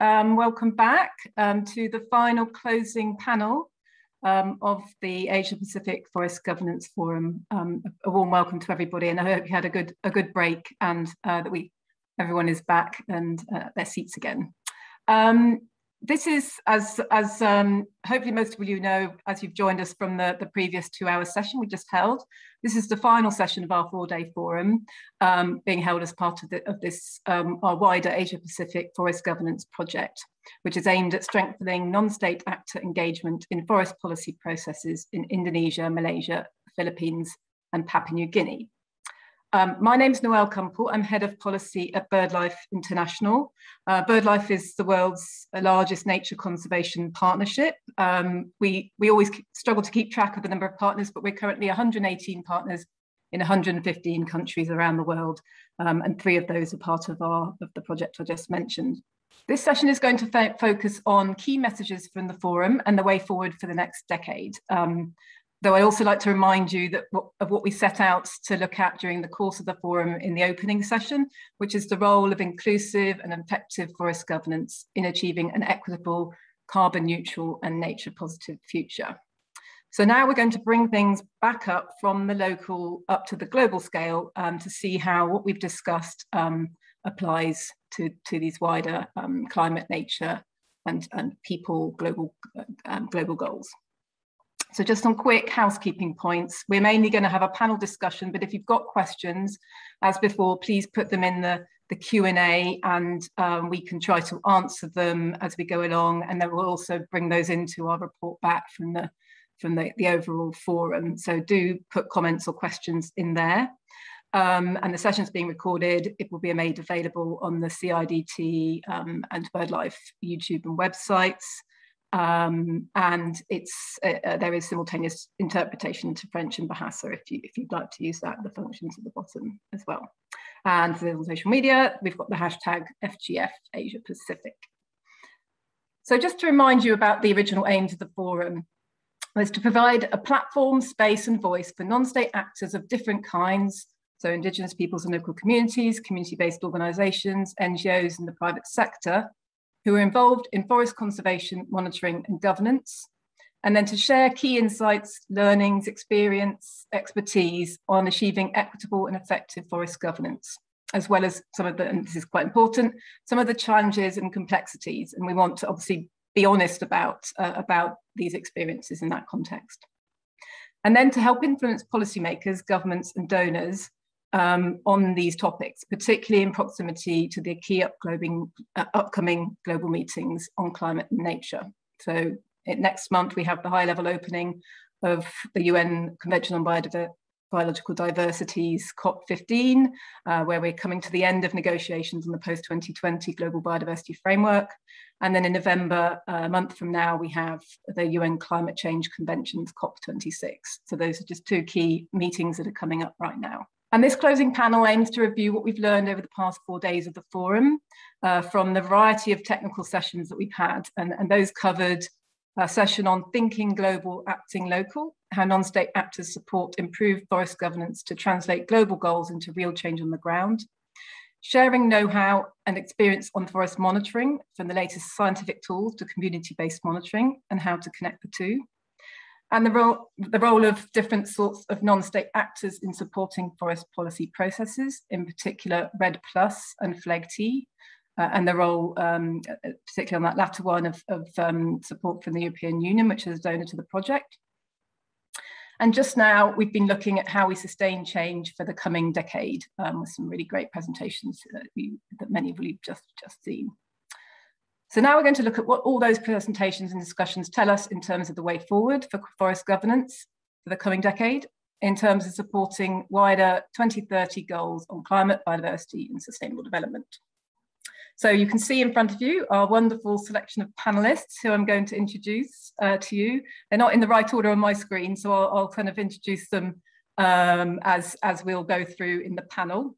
Um, welcome back um, to the final closing panel um, of the Asia Pacific Forest Governance Forum. Um, a warm welcome to everybody, and I hope you had a good a good break and uh, that we everyone is back and uh, their seats again. This is, as, as um, hopefully most of you know, as you've joined us from the, the previous two hour session we just held, this is the final session of our four day forum um, being held as part of, the, of this, um, our wider Asia Pacific Forest Governance Project, which is aimed at strengthening non-state actor engagement in forest policy processes in Indonesia, Malaysia, Philippines, and Papua New Guinea. Um, my name is Noelle Kumpel. I'm head of policy at BirdLife International. Uh, BirdLife is the world's largest nature conservation partnership. Um, we, we always struggle to keep track of the number of partners, but we're currently 118 partners in 115 countries around the world, um, and three of those are part of, our, of the project I just mentioned. This session is going to fo focus on key messages from the forum and the way forward for the next decade. Um, Though I also like to remind you that of what we set out to look at during the course of the forum in the opening session, which is the role of inclusive and effective forest governance in achieving an equitable, carbon neutral and nature positive future. So now we're going to bring things back up from the local up to the global scale um, to see how what we've discussed um, applies to, to these wider um, climate, nature and, and people global, um, global goals. So just some quick housekeeping points. We're mainly going to have a panel discussion, but if you've got questions, as before, please put them in the, the Q&A and um, we can try to answer them as we go along. And then we'll also bring those into our report back from the, from the, the overall forum. So do put comments or questions in there. Um, and the session's being recorded. It will be made available on the CIDT um, and BirdLife YouTube and websites. Um, and it's uh, uh, there is simultaneous interpretation to French and Bahasa if you if you'd like to use that. The functions at the bottom as well. And for the social media, we've got the hashtag FGF Asia Pacific. So just to remind you about the original aims of the forum was to provide a platform, space and voice for non-state actors of different kinds, so Indigenous peoples and local communities, community-based organisations, NGOs and the private sector, who are involved in forest conservation, monitoring and governance, and then to share key insights, learnings, experience, expertise on achieving equitable and effective forest governance, as well as some of the, and this is quite important, some of the challenges and complexities. And we want to obviously be honest about, uh, about these experiences in that context. And then to help influence policymakers, governments and donors um, on these topics, particularly in proximity to the key uh, upcoming global meetings on climate and nature. So it, next month we have the high level opening of the UN Convention on Biodiver Biological Diversity's COP15, uh, where we're coming to the end of negotiations on the post-2020 Global Biodiversity Framework. And then in November, uh, a month from now, we have the UN Climate Change Convention's COP26. So those are just two key meetings that are coming up right now. And this closing panel aims to review what we've learned over the past four days of the forum uh, from the variety of technical sessions that we've had. And, and those covered a session on thinking global, acting local, how non-state actors support improved forest governance to translate global goals into real change on the ground, sharing know-how and experience on forest monitoring from the latest scientific tools to community-based monitoring and how to connect the two, and the role, the role of different sorts of non-state actors in supporting forest policy processes, in particular REDD Plus and FLEGT, uh, and the role, um, particularly on that latter one, of, of um, support from the European Union, which is a donor to the project. And just now, we've been looking at how we sustain change for the coming decade um, with some really great presentations that, that many of you have just, just seen. So now we're going to look at what all those presentations and discussions tell us in terms of the way forward for forest governance for the coming decade, in terms of supporting wider 2030 goals on climate, biodiversity and sustainable development. So you can see in front of you our wonderful selection of panelists who I'm going to introduce uh, to you. They're not in the right order on my screen, so I'll, I'll kind of introduce them um, as, as we'll go through in the panel.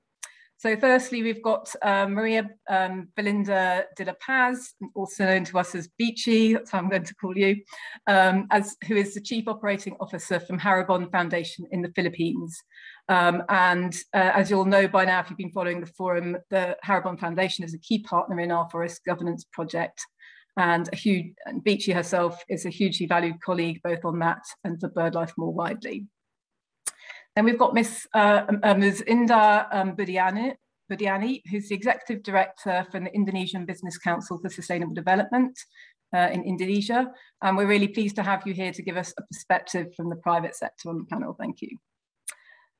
So firstly, we've got um, Maria um, Belinda de la Paz, also known to us as Beachy, that's how I'm going to call you, um, as, who is the Chief Operating Officer from Haribon Foundation in the Philippines. Um, and uh, as you'll know by now, if you've been following the forum, the Haribon Foundation is a key partner in our forest governance project. And a huge, and Beachy herself is a hugely valued colleague, both on that and for BirdLife more widely. Then we've got Miss uh, uh, Ms. Indah um, Budiani, Budiani, who's the Executive Director for the Indonesian Business Council for Sustainable Development uh, in Indonesia. And we're really pleased to have you here to give us a perspective from the private sector on the panel. Thank you.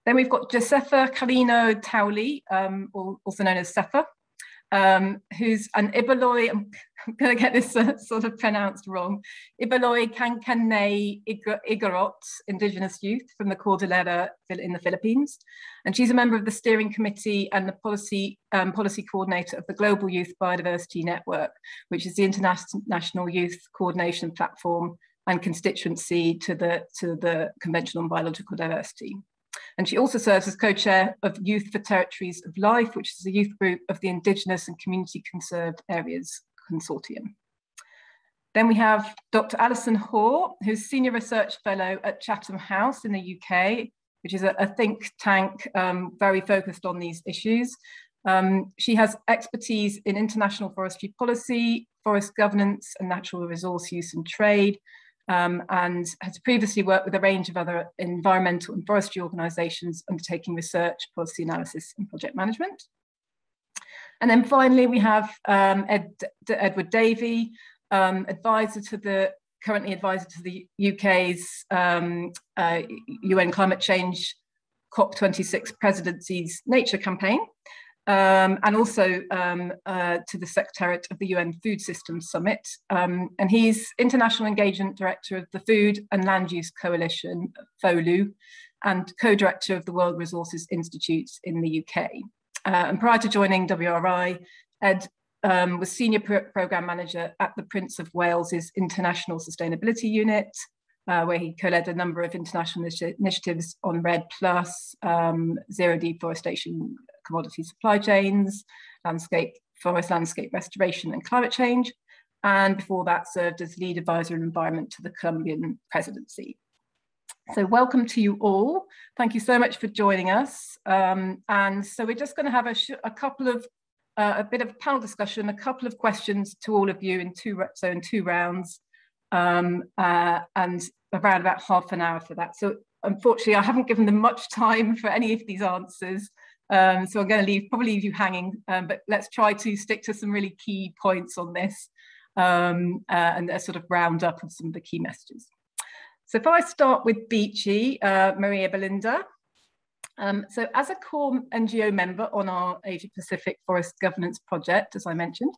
Then we've got Josefa Carino Tauli, um, also known as Sefa, um, who's an Ibaloi, I'm going to get this uh, sort of pronounced wrong, Ibaloi Kankanay Igorot Indigenous Youth from the Cordillera in the Philippines. And she's a member of the steering committee and the policy, um, policy coordinator of the Global Youth Biodiversity Network, which is the international youth coordination platform and constituency to the, to the Convention on Biological Diversity. And she also serves as co-chair of Youth for Territories of Life, which is a youth group of the Indigenous and Community Conserved Areas Consortium. Then we have Dr. Alison Hoare, who's Senior Research Fellow at Chatham House in the UK, which is a, a think tank um, very focused on these issues. Um, she has expertise in international forestry policy, forest governance and natural resource use and trade, um, and has previously worked with a range of other environmental and forestry organisations undertaking research, policy analysis and project management. And then finally, we have um, Ed, Edward Davey, um, advisor to the, currently advisor to the UK's um, uh, UN climate change COP26 presidency's nature campaign um, and also um, uh, to the Secretariat of the UN Food Systems Summit. Um, and he's International Engagement Director of the Food and Land Use Coalition, FOLU, and co-director of the World Resources Institute in the UK. Uh, and prior to joining WRI, Ed um, was Senior Pro Programme Manager at the Prince of Wales's International Sustainability Unit, uh, where he co-led a number of international initiatives on REDD+, um, zero deforestation commodity supply chains, landscape, forest landscape restoration and climate change. And before that served as lead advisor in environment to the Colombian presidency. So welcome to you all. Thank you so much for joining us. Um, and so we're just going to have a, a couple of, uh, a bit of panel discussion, a couple of questions to all of you in two, so in two rounds, um, uh, and around about half an hour for that. So unfortunately, I haven't given them much time for any of these answers. Um, so I'm going to leave probably leave you hanging, um, but let's try to stick to some really key points on this um, uh, and a sort of round up of some of the key messages. So if I start with Beachy, uh, Maria Belinda. Um, so as a core NGO member on our Asia Pacific Forest Governance Project, as I mentioned,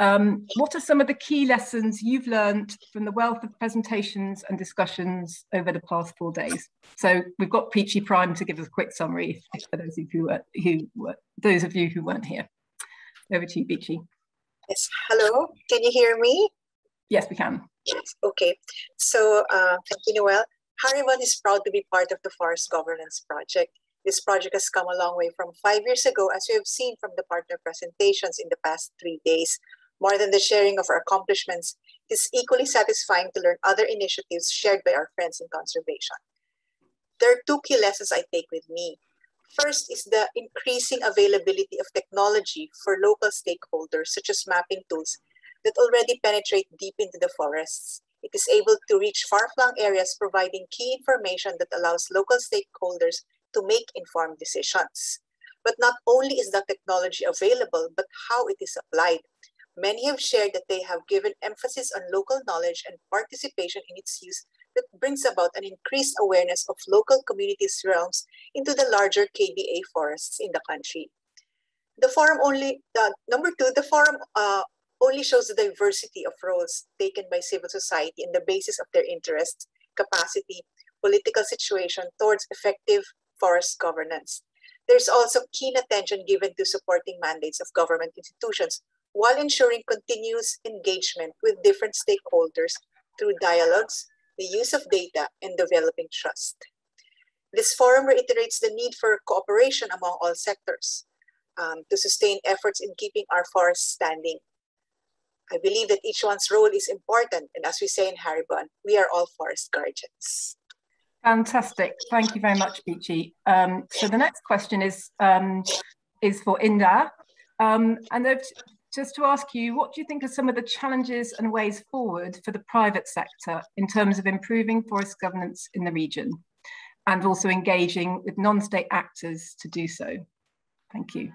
um, what are some of the key lessons you've learned from the wealth of presentations and discussions over the past four days? So we've got Peachy Prime to give us a quick summary for those of you who were, who were, those of you who weren't here. Over to you, Peachy. Yes, hello, can you hear me? Yes, we can. Yes, okay. So uh, thank you, Noelle. Haribon is proud to be part of the Forest Governance Project. This project has come a long way from five years ago, as you have seen from the partner presentations in the past three days. More than the sharing of our accomplishments, it is equally satisfying to learn other initiatives shared by our friends in conservation. There are two key lessons I take with me. First is the increasing availability of technology for local stakeholders, such as mapping tools that already penetrate deep into the forests. It is able to reach far-flung areas, providing key information that allows local stakeholders to make informed decisions. But not only is the technology available, but how it is applied. Many have shared that they have given emphasis on local knowledge and participation in its use that brings about an increased awareness of local communities' realms into the larger KBA forests in the country. The forum only, uh, number two, the forum uh, only shows the diversity of roles taken by civil society and the basis of their interests, capacity, political situation towards effective forest governance. There's also keen attention given to supporting mandates of government institutions while ensuring continuous engagement with different stakeholders through dialogues, the use of data, and developing trust. This forum reiterates the need for cooperation among all sectors um, to sustain efforts in keeping our forests standing. I believe that each one's role is important, and as we say in Haribon, we are all forest guardians. Fantastic. Thank you very much, Beachy. Um, so the next question is um, is for Indah. Um, and just to ask you, what do you think are some of the challenges and ways forward for the private sector in terms of improving forest governance in the region and also engaging with non-state actors to do so? Thank you.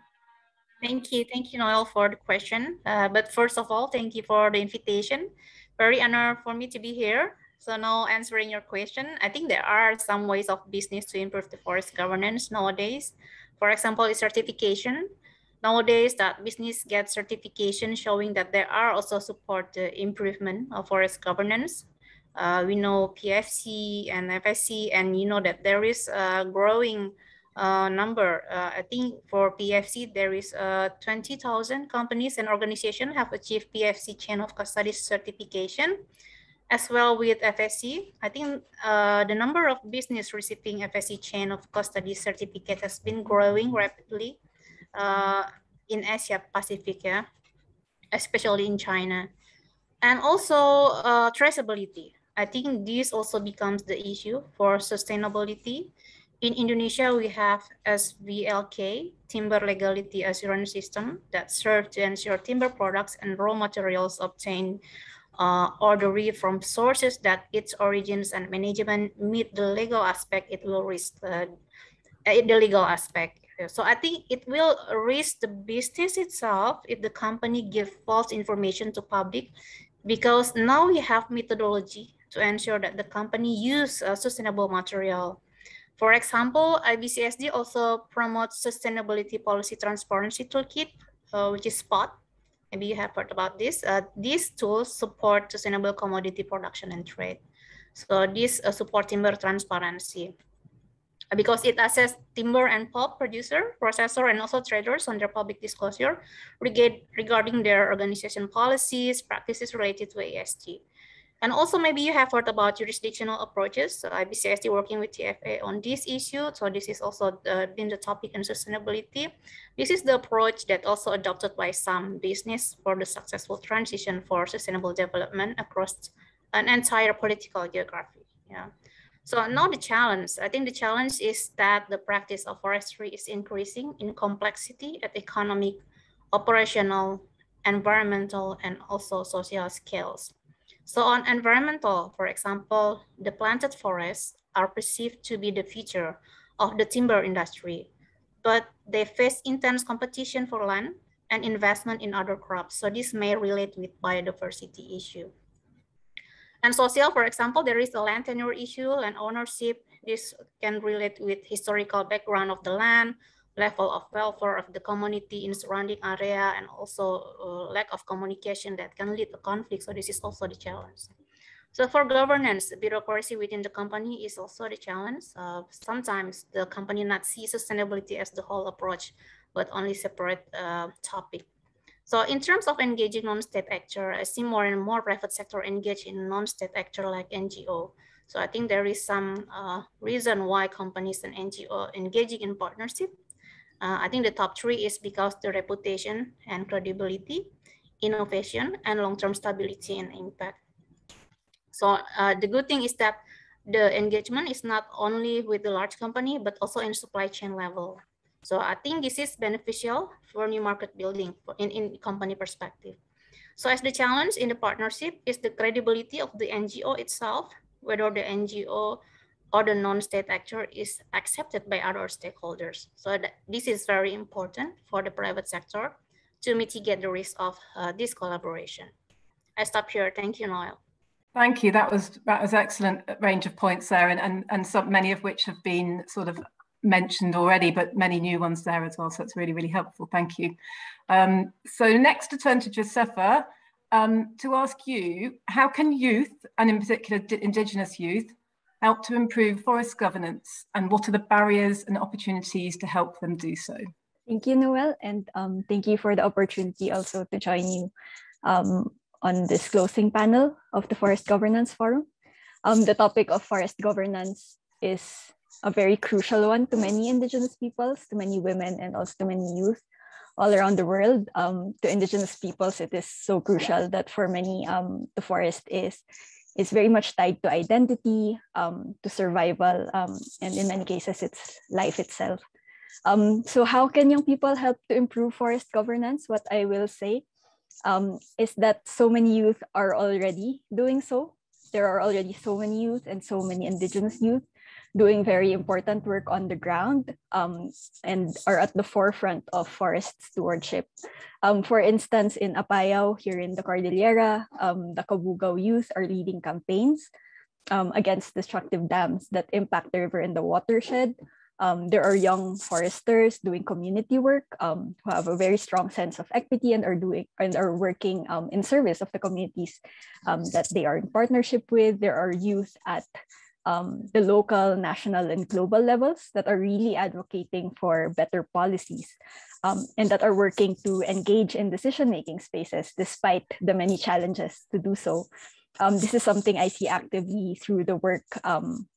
Thank you. Thank you, Noelle, for the question. Uh, but first of all, thank you for the invitation. Very honored for me to be here. So now answering your question, I think there are some ways of business to improve the forest governance nowadays. For example, certification. Nowadays, that business gets certification showing that there are also support the improvement of forest governance. Uh, we know PFC and FSC, and you know that there is a growing uh, number. Uh, I think for PFC, there is uh, 20,000 companies and organizations have achieved PFC chain of custody certification. As well with FSC, I think uh, the number of business receiving FSC chain of custody certificate has been growing rapidly uh, in Asia Pacific, yeah, especially in China. And also uh, traceability. I think this also becomes the issue for sustainability in Indonesia, we have SVLK, Timber Legality Assurance System, that serve to ensure timber products and raw materials obtained uh, or derived from sources that its origins and management meet the legal aspect, it will risk uh, the legal aspect. So I think it will risk the business itself if the company give false information to public, because now we have methodology to ensure that the company use uh, sustainable material for example, IBCSD also promotes sustainability policy transparency toolkit, uh, which is SPOT. Maybe you have heard about this. Uh, these tools support sustainable commodity production and trade. So this uh, support timber transparency Uh, because it assesses timber and pulp producer, processor, and also traders on their public disclosure regarding their organization policies, practices related to ESG. And also maybe you have heard about jurisdictional approaches. So IBCSD working with TFA on this issue. So this is also the, been the topic in sustainability. This is the approach that also adopted by some business for the successful transition for sustainable development across an entire political geography. Yeah. So now the challenge, I think the challenge is that the practice of forestry is increasing in complexity at economic, operational, environmental, and also social scales. So on environmental, for example, the planted forests are perceived to be the future of the timber industry, but they face intense competition for land and investment in other crops. So this may relate with biodiversity issue. And social, for example, there is a land tenure issue, land ownership. This can relate with historical background of the land, level of welfare of the community in surrounding area and also uh, lack of communication that can lead to conflict. So this is also the challenge. So for governance, bureaucracy within the company is also the challenge. Uh, sometimes the company not see sustainability as the whole approach, but only separate uh, topic. So in terms of engaging non-state actor, I see more and more private sector engage in non-state actor like NGO. So I think there is some uh, reason why companies and NGO engaging in partnership uh, I think the top three is because the reputation and credibility, innovation, and long-term stability and impact. So uh, the good thing is that the engagement is not only with the large company, but also in supply chain level. So I think this is beneficial for new market building in, in company perspective. So as the challenge in the partnership is the credibility of the NGO itself, whether the NGO or the non-state actor is accepted by other stakeholders. So this is very important for the private sector to mitigate the risk of uh, this collaboration. I stop here. Thank you, Noelle. Thank you. That was that was excellent range of points there, and and and so many of which have been sort of mentioned already, but many new ones there as well. So it's really really helpful. Thank you. Um, so next, to turn to Josefa um, to ask you, how can youth, and in particular Indigenous youth, help to improve forest governance and what are the barriers and opportunities to help them do so? Thank you, Noelle, and um, thank you for the opportunity also to join you um, on this closing panel of the Forest Governance Forum. Um, the topic of forest governance is a very crucial one to many Indigenous peoples, to many women, and also to many youth all around the world. Um, to Indigenous peoples, it is so crucial that for many, um, the forest is is very much tied to identity, um, to survival, um, and in many cases, it's life itself. Um, so how can young people help to improve forest governance? What I will say um, is that so many youth are already doing so. There are already so many youth and so many indigenous youth doing very important work on the ground um, and are at the forefront of forest stewardship. Um, for instance, in Apayao, here in the Cordillera, um, the Kabugao youth are leading campaigns um, against destructive dams that impact the river and the watershed. Um, there are young foresters doing community work um, who have a very strong sense of equity and are doing and are working in service of the communities that they are in partnership with. There are youth at um, the local, national, and global levels that are really advocating for better policies um, and that are working to engage in decision making spaces despite the many challenges to do so. Um, this is something I see actively through the work um,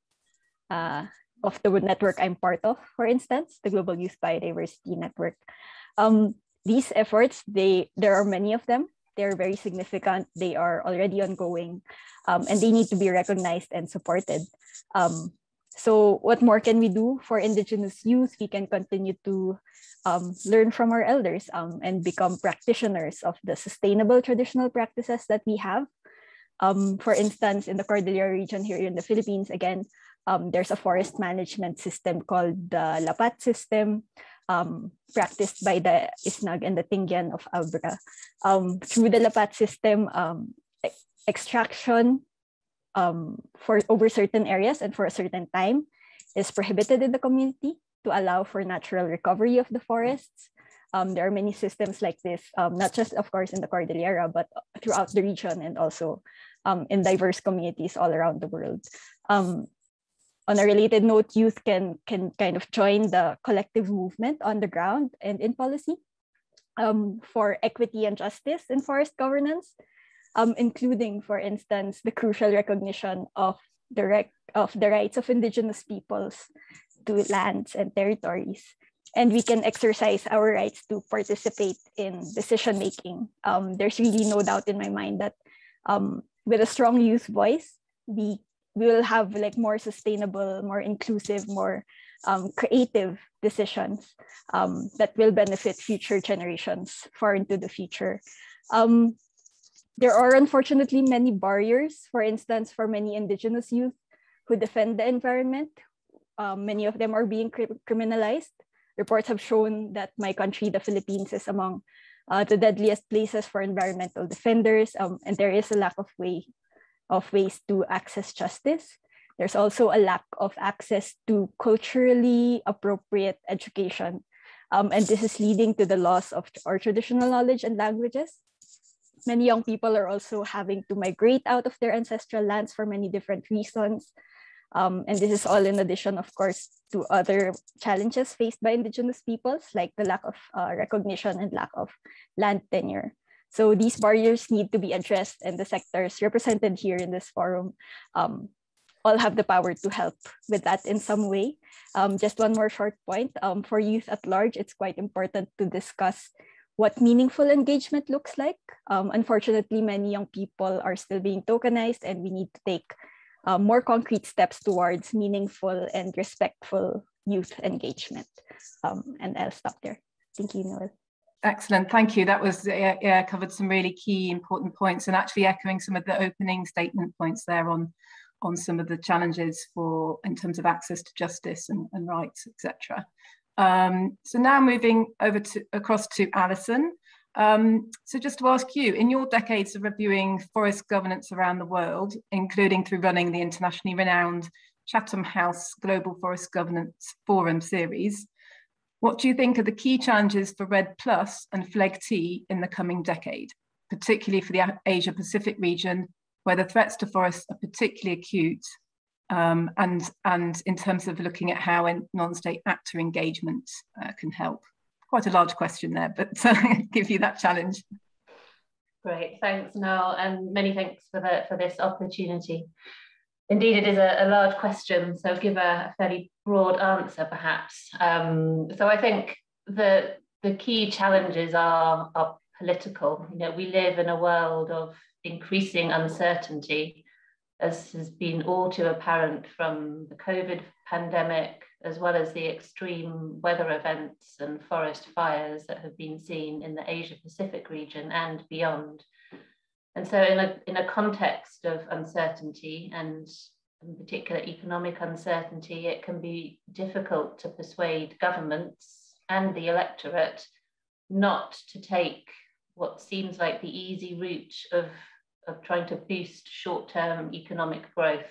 uh, of the network I'm part of, for instance, the Global Youth Biodiversity Network. Um, these efforts, they there are many of them. They're very significant. They are already ongoing um, and they need to be recognized and supported. Um, so what more can we do for Indigenous youth? We can continue to um, learn from our elders um, and become practitioners of the sustainable traditional practices that we have. Um, for instance, in the Cordillera region here in the Philippines, again, um, there's a forest management system called the LAPAT system, um, practiced by the Isnag and the Tingguian of Abra. Um, through the LAPAT system, um, extraction um, for over certain areas and for a certain time is prohibited in the community to allow for natural recovery of the forests. Um, there are many systems like this, um, not just, of course, in the Cordillera, but throughout the region and also in diverse communities all around the world. Um, on a related note, youth can, can kind of join the collective movement on the ground and in policy um, for equity and justice in forest governance um, including, for instance, the crucial recognition of the, rec- of the rights of indigenous peoples to lands and territories. And we can exercise our rights to participate in decision making. Um, there's really no doubt in my mind that um, with a strong youth voice, we, we will have like more sustainable, more inclusive, more um, creative decisions um, that will benefit future generations far into the future. Um, there are unfortunately many barriers, for instance, for many indigenous youth who defend the environment. Um, many of them are being cri criminalized. Reports have shown that my country, the Philippines, is among uh, the deadliest places for environmental defenders, um, and there is a lack of way of ways to access justice. There's also a lack of access to culturally appropriate education, um, and this is leading to the loss of our traditional knowledge and languages many young people are also having to migrate out of their ancestral lands for many different reasons. Um, and this is all in addition, of course, to other challenges faced by indigenous peoples, like the lack of uh, recognition and lack of land tenure. So these barriers need to be addressed, and the sectors represented here in this forum um, all have the power to help with that in some way. Um, just one more short point um, for youth at large, it's quite important to discuss what meaningful engagement looks like. Um, unfortunately, many young people are still being tokenized, and we need to take uh, more concrete steps towards meaningful and respectful youth engagement. Um, and I'll stop there. Thank you, Noelle. Excellent, thank you. That was yeah, covered some really key important points, and actually echoing some of the opening statement points there on on some of the challenges for in terms of access to justice and, and rights, etc. Um, so now moving over to across to Alison. Um, so just to ask you, in your decades of reviewing forest governance around the world, including through running the internationally renowned Chatham House Global Forest Governance Forum series, what do you think are the key challenges for REDD Plus and FLEGT in the coming decade, particularly for the Asia Pacific region, where the threats to forests are particularly acute um, and, and in terms of looking at how non-state actor engagement uh, can help. Quite a large question there, but uh, give you that challenge. Great, thanks Noelle, and many thanks for, the, for this opportunity. Indeed, it is a, a large question, so I'll give a, fairly broad answer perhaps. Um, so I think the, the key challenges are, are political. You know, we live in a world of increasing uncertainty as has been all too apparent from the COVID pandemic, as well as the extreme weather events and forest fires that have been seen in the Asia Pacific region and beyond. And so, in a, in a context of uncertainty and in particular economic uncertainty, it can be difficult to persuade governments and the electorate not to take what seems like the easy route of, of trying to boost short term economic growth.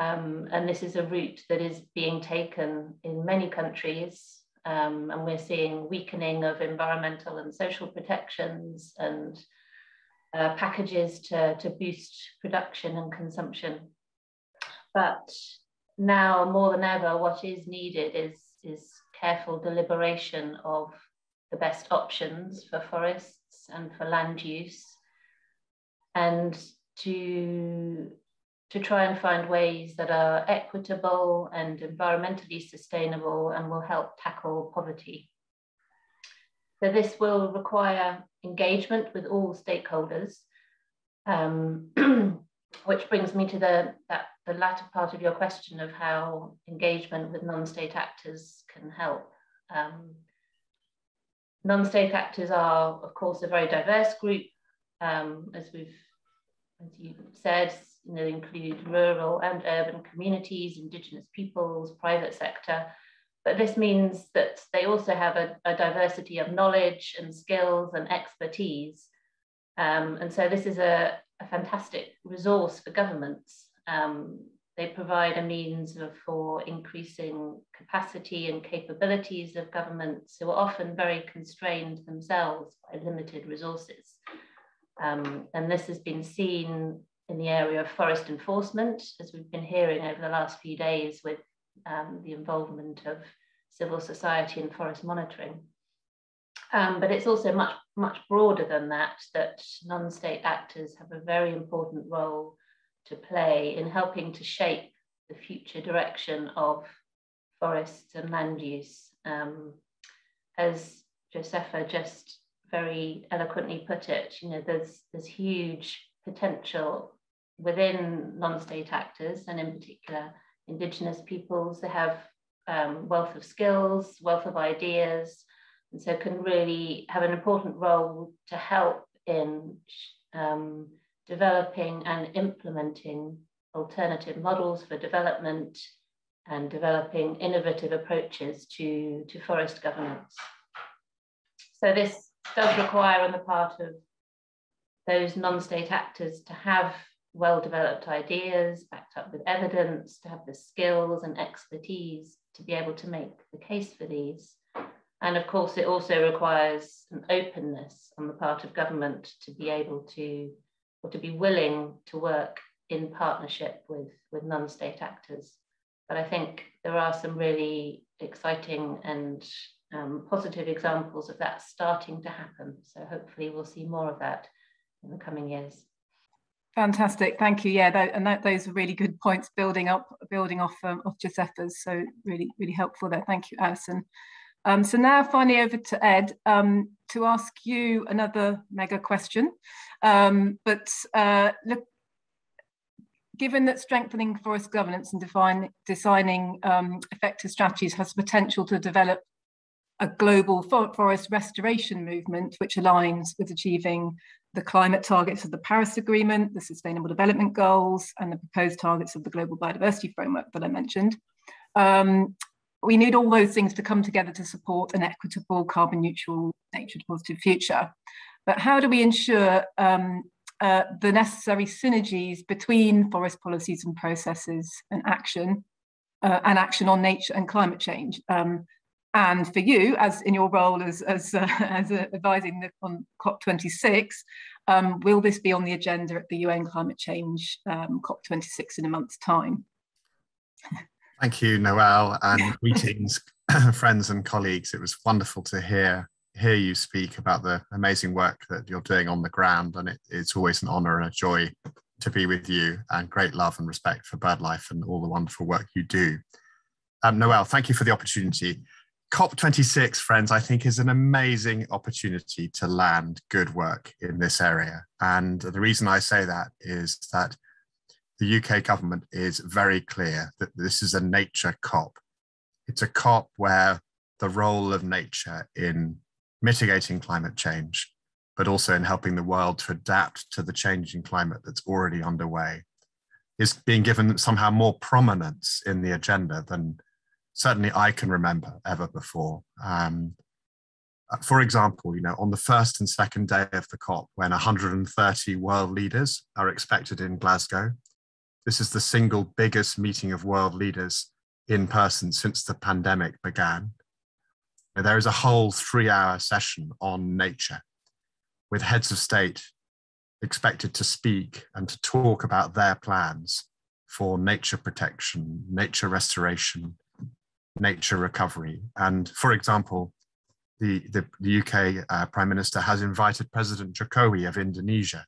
Um, and this is a route that is being taken in many countries. Um, and we're seeing weakening of environmental and social protections and uh, packages to, to boost production and consumption. But now more than ever, what is needed is, is careful deliberation of the best options for forests and for land use and to to try and find ways that are equitable and environmentally sustainable and will help tackle poverty. So this will require engagement with all stakeholders, um, which brings me to the, that, the latter part of your question of how engagement with non-state actors can help. Um, non-state actors are, of course, a very diverse group, um, as we've, as you said, you know, include rural and urban communities, indigenous peoples, private sector. But this means that they also have a, a diversity of knowledge and skills and expertise. Um, and so this is a, a fantastic resource for governments. Um, they provide a means of, for increasing capacity and capabilities of governments who are often very constrained themselves by limited resources. Um, and this has been seen in the area of forest enforcement, as we've been hearing over the last few days with um, the involvement of civil society and forest monitoring. Um, but it's also much, much broader than that, that non-state actors have a very important role to play in helping to shape the future direction of forests and land use. Um, as Josefa just very eloquently put it, you know, there's, there's huge potential within non-state actors and in particular indigenous peoples. They have um, wealth of skills, wealth of ideas, and so can really have an important role to help in um, developing and implementing alternative models for development and developing innovative approaches to, to forest governance. So this does require on the part of those non-state actors to have well-developed ideas backed up with evidence, to have the skills and expertise to be able to make the case for these. And of course, it also requires an openness on the part of government to be able to or to be willing to work in partnership with, with non-state actors. But I think there are some really exciting and um, positive examples of that starting to happen. So hopefully we'll see more of that in the coming years. Fantastic, thank you. Yeah, that, and that, those are really good points building up, building off um, off Josefa's. So really, really helpful there. Thank you, Alison. Um, so now finally over to Ed um, to ask you another mega question. Um, but uh, look, given that strengthening forest governance and define, designing um, effective strategies has potential to develop a global forest restoration movement which aligns with achieving the climate targets of the Paris Agreement, the Sustainable Development Goals, and the proposed targets of the Global Biodiversity Framework that I mentioned. Um, we need all those things to come together to support an equitable, carbon neutral, nature positive future. But how do we ensure um, uh, the necessary synergies between forest policies and processes and action uh, and action on nature and climate change? Um, and for you, as in your role as, as, uh, as advising the, on COP26, um, will this be on the agenda at the UN Climate Change um, COP26 in a month's time? Thank you, Noelle, and greetings, friends and colleagues. It was wonderful to hear hear you speak about the amazing work that you're doing on the ground, and it, it's always an honour and a joy to be with you. And great love and respect for BirdLife and all the wonderful work you do. Um, Noelle, thank you for the opportunity. COP26, friends, I think is an amazing opportunity to land good work in this area. And the reason I say that is that the UK government is very clear that this is a nature COP. It's a COP where the role of nature in mitigating climate change, but also in helping the world to adapt to the changing climate that's already underway, is being given somehow more prominence in the agenda than certainly I can remember ever before. Um, for example, you know, on the first and second day of the COP, when 130 world leaders are expected in Glasgow, this is the single biggest meeting of world leaders in person since the pandemic began. There is a whole three hour session on nature with heads of state expected to speak and to talk about their plans for nature protection, nature restoration, nature recovery. And for example, the, the, the UK uh, Prime Minister has invited President Jokowi of Indonesia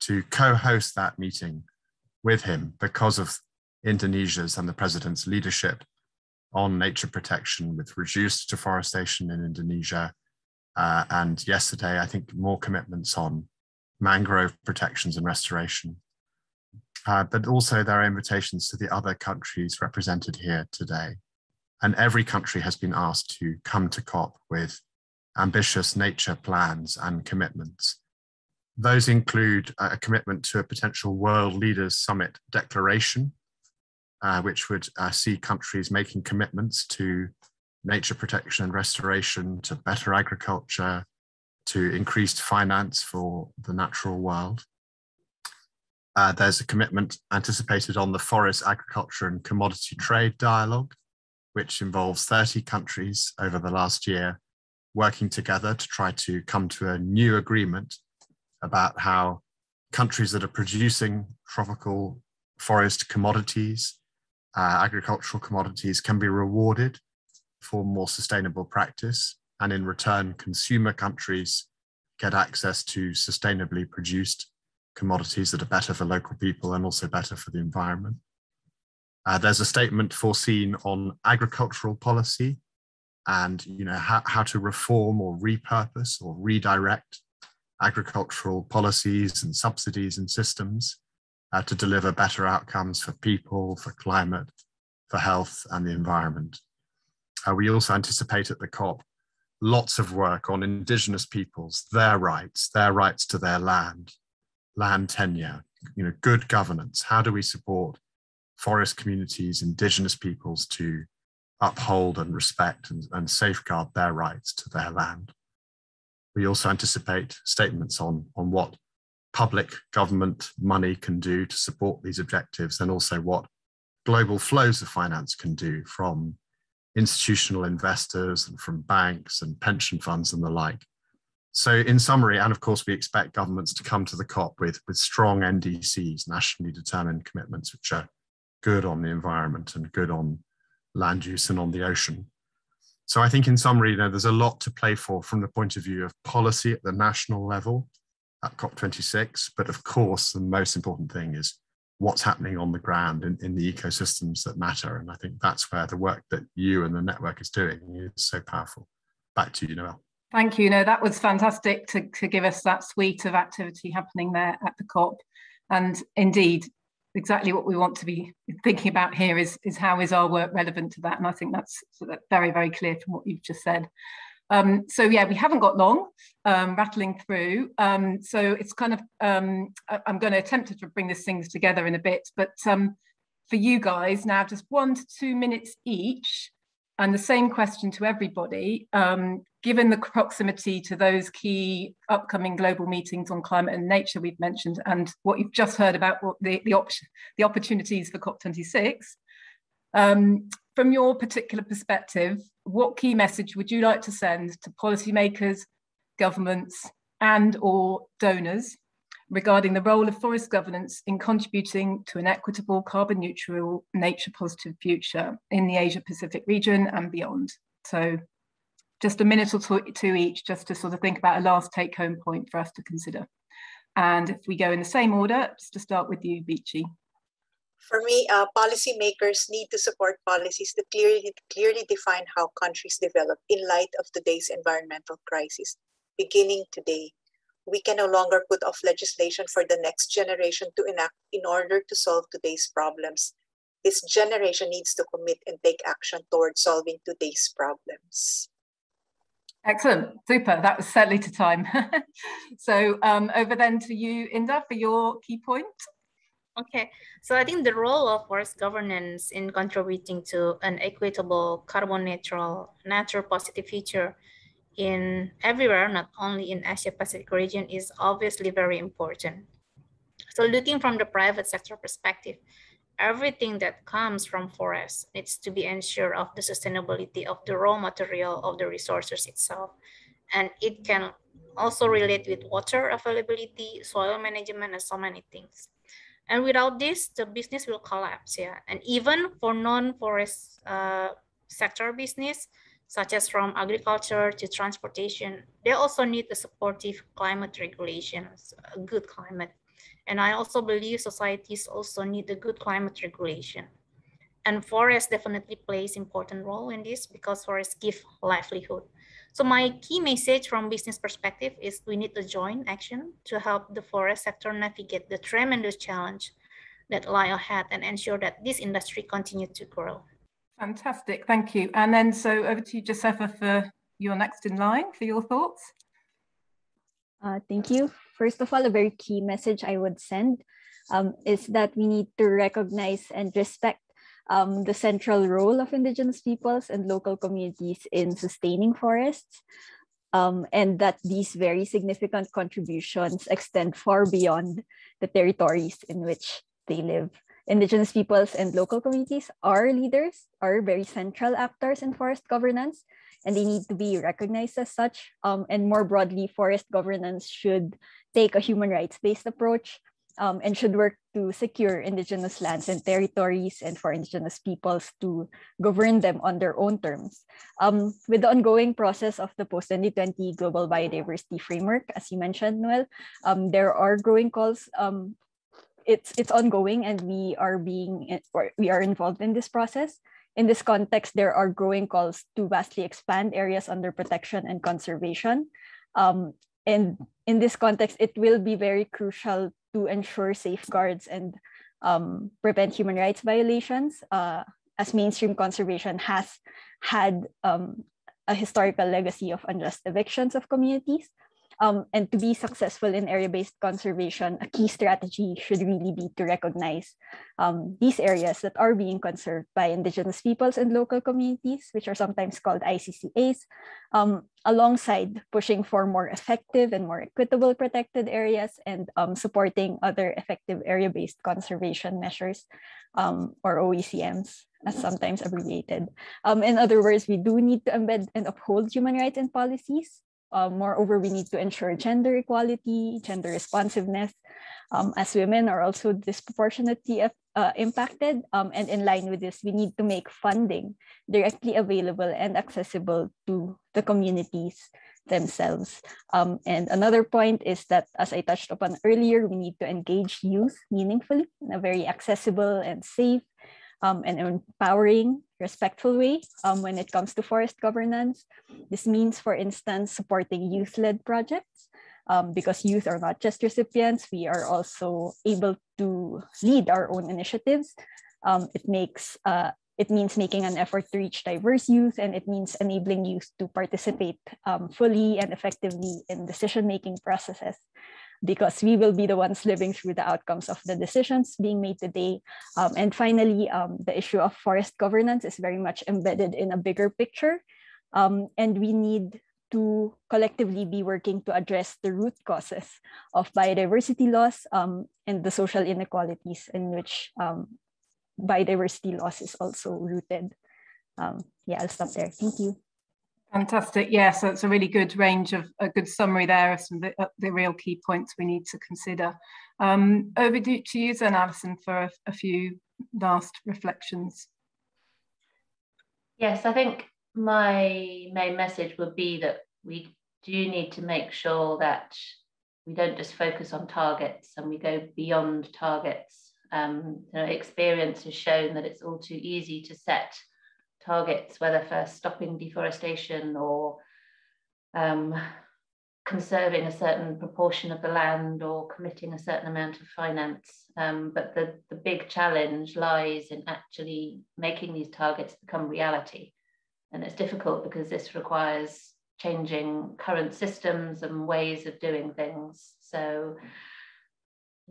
to co host that meeting with him because of Indonesia's and the President's leadership on nature protection with reduced deforestation in Indonesia. Uh, and yesterday, I think more commitments on mangrove protections and restoration. Uh, but also there are invitations to the other countries represented here today. And every country has been asked to come to COP with ambitious nature plans and commitments. Those include a commitment to a potential World Leaders Summit declaration, uh, which would uh, see countries making commitments to nature protection and restoration, to better agriculture, to increased finance for the natural world. Uh, there's a commitment anticipated on the Forest, Agriculture and Commodity Trade Dialogue, which involves 30 countries over the last year working together to try to come to a new agreement about how countries that are producing tropical forest commodities, uh, agricultural commodities, can be rewarded for more sustainable practice. And in return, consumer countries get access to sustainably produced commodities that are better for local people and also better for the environment. Uh, there's a statement foreseen on agricultural policy and you know how, how to reform or repurpose or redirect agricultural policies and subsidies and systems uh, to deliver better outcomes for people, for climate, for health and the environment. Uh, we also anticipate at the COP lots of work on indigenous peoples, their rights, their rights to their land, land tenure, you know, good governance. How do we support forest communities, indigenous peoples to uphold and respect and, and safeguard their rights to their land. We also anticipate statements on, on what public government money can do to support these objectives and also what global flows of finance can do from institutional investors and from banks and pension funds and the like. So in summary, and of course, we expect governments to come to the COP with, with strong NDCs, nationally determined commitments, which are good on the environment and good on land use and on the ocean. So I think in summary, you know, there's a lot to play for from the point of view of policy at the national level at COP26. But of course, the most important thing is what's happening on the ground in, in the ecosystems that matter. And I think that's where the work that you and the network is doing is so powerful. Back to you, Noelle. Thank you. No, that was fantastic to, to give us that suite of activity happening there at the COP. And indeed, exactly what we want to be thinking about here is, is how is our work relevant to that? And I think that's very, very clear from what you've just said. Um, so yeah, we haven't got long um, rattling through. Um, so it's kind of, um, I'm going to attempt to bring these things together in a bit, but um, for you guys now, just one to two minutes each, and the same question to everybody, um, given the proximity to those key upcoming global meetings on climate and nature we've mentioned, and what you've just heard about what the, the, op the opportunities for COP26, um, from your particular perspective, what key message would you like to send to policymakers, governments, and or donors regarding the role of forest governance in contributing to an equitable, carbon neutral, nature positive future in the Asia Pacific region and beyond. So just a minute or two each just to sort of think about a last take home point for us to consider. And if we go in the same order, just to start with you, Beachy. For me, uh, policymakers need to support policies that clearly, clearly define how countries develop in light of today's environmental crisis, beginning today we can no longer put off legislation for the next generation to enact in order to solve today's problems. This generation needs to commit and take action towards solving today's problems. Excellent, super. That was certainly to time. so um, over then to you, Indah, for your key point. Okay, so I think the role of forest governance in contributing to an equitable, carbon neutral, nature positive future in everywhere, not only in Asia Pacific region, is obviously very important. So looking from the private sector perspective, everything that comes from forests needs to be ensured of the sustainability of the raw material of the resources itself. And it can also relate with water availability, soil management, and so many things. And without this, the business will collapse, yeah. And even for non-forest uh, sector business, such as from agriculture to transportation, they also need a supportive climate regulations, a good climate. And I also believe societies also need a good climate regulation. And forest definitely plays important role in this because forests give livelihood. So my key message from business perspective is we need a joint action to help the forest sector navigate the tremendous challenge that lie ahead and ensure that this industry continue to grow. Fantastic, thank you. And then so over to you, Josefa, for your next in line for your thoughts. Uh, thank you. First of all, a very key message I would send um, is that we need to recognize and respect um, the central role of indigenous peoples and local communities in sustaining forests, um, and that these very significant contributions extend far beyond the territories in which they live. Indigenous peoples and local communities are leaders, are very central actors in forest governance, and they need to be recognized as such. Um, and more broadly, forest governance should take a human rights-based approach um, and should work to secure indigenous lands and territories and for indigenous peoples to govern them on their own terms. Um, with the ongoing process of the post-2020 Global Biodiversity Framework, as you mentioned, Noelle, um, there are growing calls um, it's it's ongoing and we are being or we are involved in this process. In this context, there are growing calls to vastly expand areas under protection and conservation. Um, and in this context, it will be very crucial to ensure safeguards and um, prevent human rights violations, uh, as mainstream conservation has had um, a historical legacy of unjust evictions of communities. Um, and to be successful in area-based conservation, a key strategy should really be to recognize um, these areas that are being conserved by indigenous peoples and local communities, which are sometimes called ICCAs, um, alongside pushing for more effective and more equitable protected areas and um, supporting other effective area-based conservation measures, um, or OECMs, as sometimes abbreviated. Um, in other words, we do need to embed and uphold human rights in policies uh, moreover, we need to ensure gender equality, gender responsiveness, um, as women are also disproportionately uh, impacted. Um, and in line with this, we need to make funding directly available and accessible to the communities themselves. Um, and another point is that, as I touched upon earlier, we need to engage youth meaningfully in a very accessible and safe um, and empowering, respectful way um, when it comes to forest governance. This means, for instance, supporting youth-led projects um, because youth are not just recipients, we are also able to lead our own initiatives. Um, it makes uh, it means making an effort to reach diverse youth, and it means enabling youth to participate um, fully and effectively in decision-making processes because we will be the ones living through the outcomes of the decisions being made today. Um, and finally, um, the issue of forest governance is very much embedded in a bigger picture. Um, and we need to collectively be working to address the root causes of biodiversity loss um, and the social inequalities in which um, biodiversity loss is also rooted. Um, yeah, I'll stop there. Thank you. Fantastic. Yeah, so it's a really good range of a good summary there of some of the, uh, the real key points we need to consider. Um, over to you then, Alison, for a, a few last reflections. Yes, I think my main message would be that we do need to make sure that we don't just focus on targets and we go beyond targets. Um, you know, experience has shown that it's all too easy to set targets, whether for stopping deforestation or um, conserving a certain proportion of the land or committing a certain amount of finance. Um, but the, the big challenge lies in actually making these targets become reality. And it's difficult because this requires changing current systems and ways of doing things. So,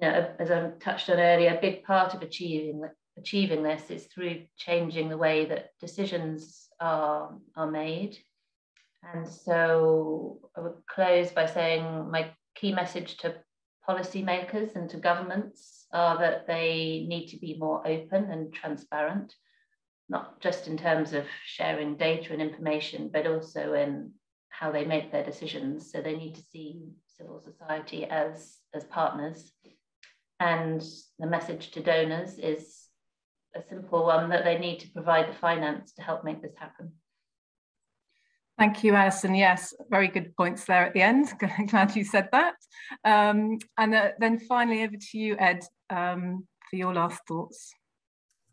you know, as I touched on earlier, a big part of achieving achieving this is through changing the way that decisions are, are made and so I would close by saying my key message to policymakers and to governments are that they need to be more open and transparent, not just in terms of sharing data and information, but also in how they make their decisions. So they need to see civil society as, as partners. And the message to donors is a simple one that they need to provide the finance to help make this happen. Thank you, Alison. Yes, very good points there at the end. Glad you said that. Um, and uh, then finally over to you, Ed, um, for your last thoughts.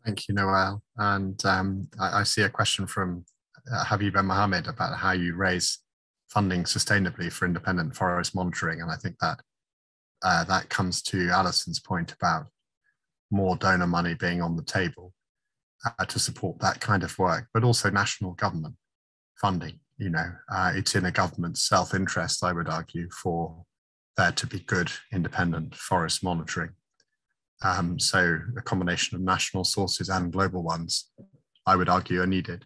Thank you, Noelle. And um, I, I, see a question from uh, Habib Ben Mohammed about how you raise funding sustainably for independent forest monitoring. And I think that uh, that comes to Alison's point about more donor money being on the table uh, to support that kind of work, but also national government funding you know, uh, it's in a government's self-interest, I would argue, for there to be good independent forest monitoring. Um, so a combination of national sources and global ones, I would argue, are needed.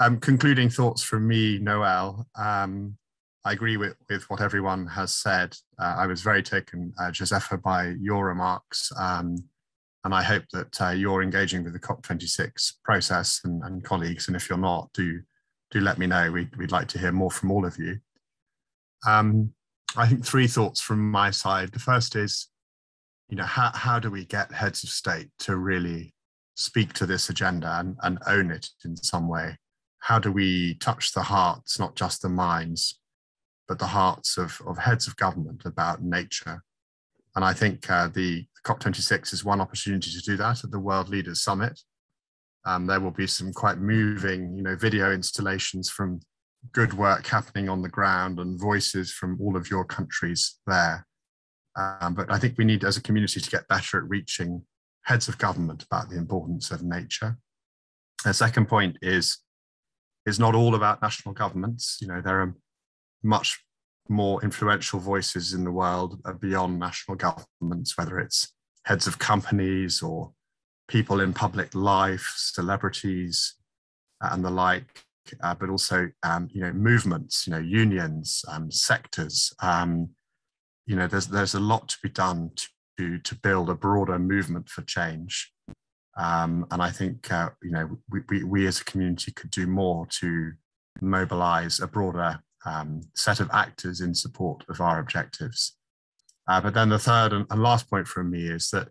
Um, concluding thoughts from me, Noelle. Um, I agree with, with what everyone has said. Uh, I was very taken, uh, Josepha, by your remarks. Um, and I hope that uh, you're engaging with the COP26 process and, and colleagues. And if you're not, do do let me know. We'd, we'd like to hear more from all of you. Um, I think three thoughts from my side. The first is, you know, how, how do we get heads of state to really speak to this agenda and, and own it in some way? How do we touch the hearts, not just the minds, but the hearts of, of heads of government about nature? And I think uh, the COP26 is one opportunity to do that at the World Leaders Summit. Um, there will be some quite moving, you know, video installations from good work happening on the ground and voices from all of your countries there. Um, but I think we need, as a community, to get better at reaching heads of government about the importance of nature. The second point is is not all about national governments. You know, there are much more influential voices in the world beyond national governments, whether it's heads of companies or people in public life, celebrities, uh, and the like, uh, but also um, you know movements, you know unions, um, sectors. Um, you know, there's there's a lot to be done to to build a broader movement for change, um, and I think uh, you know we, we, we as a community could do more to mobilize a broader um, set of actors in support of our objectives. Uh, but then the third and, last point from me is that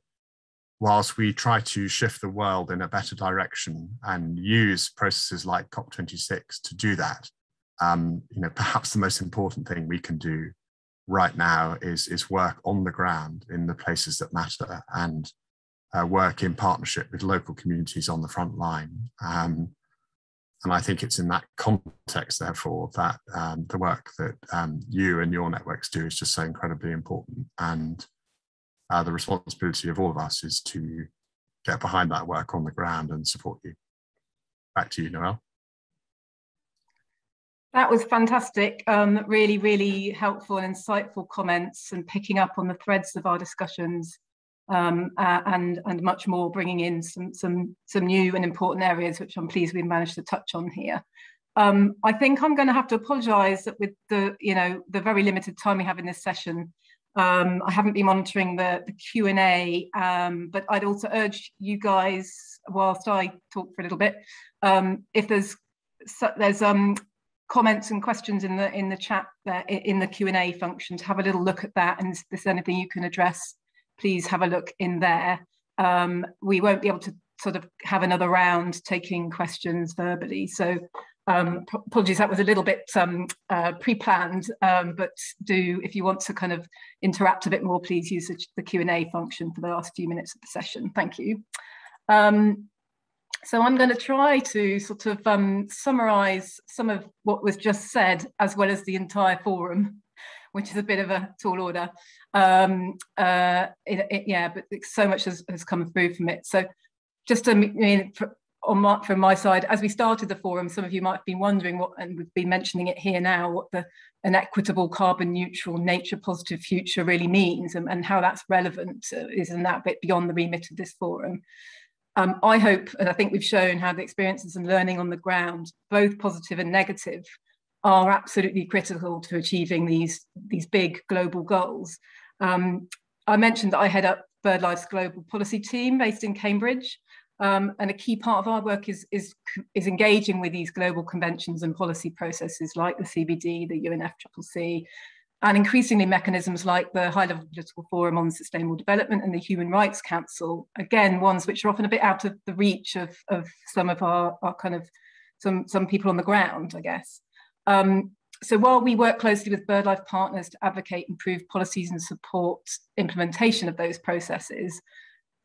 whilst we try to shift the world in a better direction and use processes like COP26 to do that, um, you know, perhaps the most important thing we can do right now is, is work on the ground in the places that matter and uh, work in partnership with local communities on the front line. Um, and I think it's in that context, therefore, that um, the work that um, you and your networks do is just so incredibly important. And uh, the responsibility of all of us is to get behind that work on the ground and support you. Back to you, Noelle. That was fantastic. Um, really, really helpful and insightful comments and picking up on the threads of our discussions um, uh, and, and much more, bringing in some, some, some new and important areas, which I'm pleased we've managed to touch on here. Um, I think I'm going to have to apologise that with the, you know, the very limited time we have in this session, um, I haven't been monitoring the, the Q&A, um, but I'd also urge you guys, whilst I talk for a little bit, um, if there's there's um, comments and questions in the in the chat there, in the Q&A function to have a little look at that and if there's anything you can address, please have a look in there. Um, we won't be able to sort of have another round taking questions verbally. So um, apologies, that was a little bit um, uh, pre-planned, um, but do, if you want to kind of interact a bit more, please use the, the Q&A function for the last few minutes of the session. Thank you. Um, so I'm going to try to sort of um, summarize some of what was just said, as well as the entire forum, which is a bit of a tall order. Um, uh, it, it, yeah, but so much has, has come through from it. So just to, I mean, on my, from my side, as we started the forum, some of you might have been wondering what, and we've been mentioning it here now, what the an equitable, carbon neutral, nature positive future really means and, and how that's relevant uh, is in that bit beyond the remit of this forum. Um, I hope, and I think we've shown how the experiences and learning on the ground, both positive and negative, are absolutely critical to achieving these, these big global goals. Um, I mentioned that I head up BirdLife's global policy team based in Cambridge. Um, and a key part of our work is, is, is engaging with these global conventions and policy processes like the CBD, the UNFCCC, and increasingly mechanisms like the High Level Political Forum on Sustainable Development and the Human Rights Council, again, ones which are often a bit out of the reach of, of some of our, our kind of, some, some people on the ground, I guess. Um, so while we work closely with BirdLife partners to advocate improved policies and support implementation of those processes,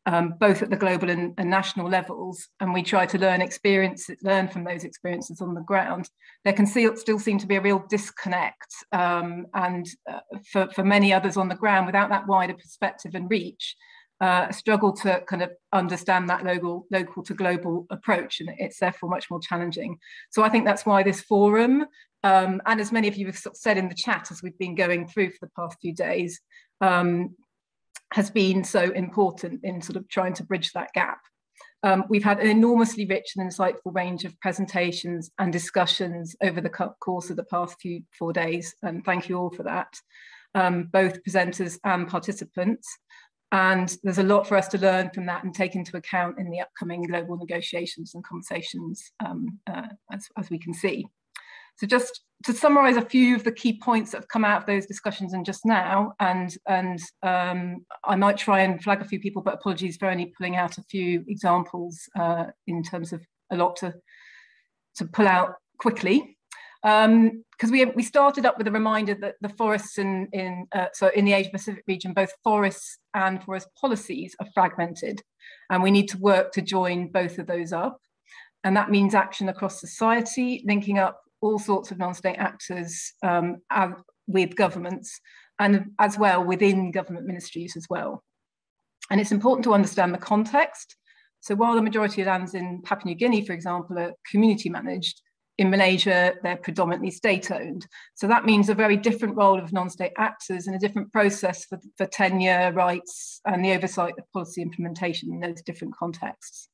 um, both at the global and, and, national levels, and we try to learn experience, learn from those experiences on the ground. There can still, still seem to be a real disconnect, um, and uh, for, for many others on the ground, without that wider perspective and reach, uh, struggle to kind of understand that local, local to global approach, and it's therefore much more challenging. So I think that's why this forum, um, and as many of you have said in the chat as we've been going through for the past few days, um, has been so important in sort of trying to bridge that gap. Um, we've had an enormously rich and insightful range of presentations and discussions over the course of the past few four days, and thank you all for that, um, both presenters and participants. And there's a lot for us to learn from that and take into account in the upcoming global negotiations and conversations, um, uh, as, as we can see. So just to summarize a few of the key points that have come out of those discussions and just now, and, and um, I might try and flag a few people, but apologies for only pulling out a few examples uh, in terms of a lot to, to pull out quickly. Because um, we, we started up with a reminder that the forests in, in uh, so in the Asia Pacific region, both forests and forest policies are fragmented, and we need to work to join both of those up. And that means action across society, linking up all sorts of non-state actors um, with governments and as well within government ministries as well. And it's important to understand the context. So while the majority of lands in Papua New Guinea, for example, are community managed, in Malaysia, they're predominantly state owned. So that means a very different role of non-state actors and a different process for, for tenure, rights, and the oversight of policy implementation in those different contexts.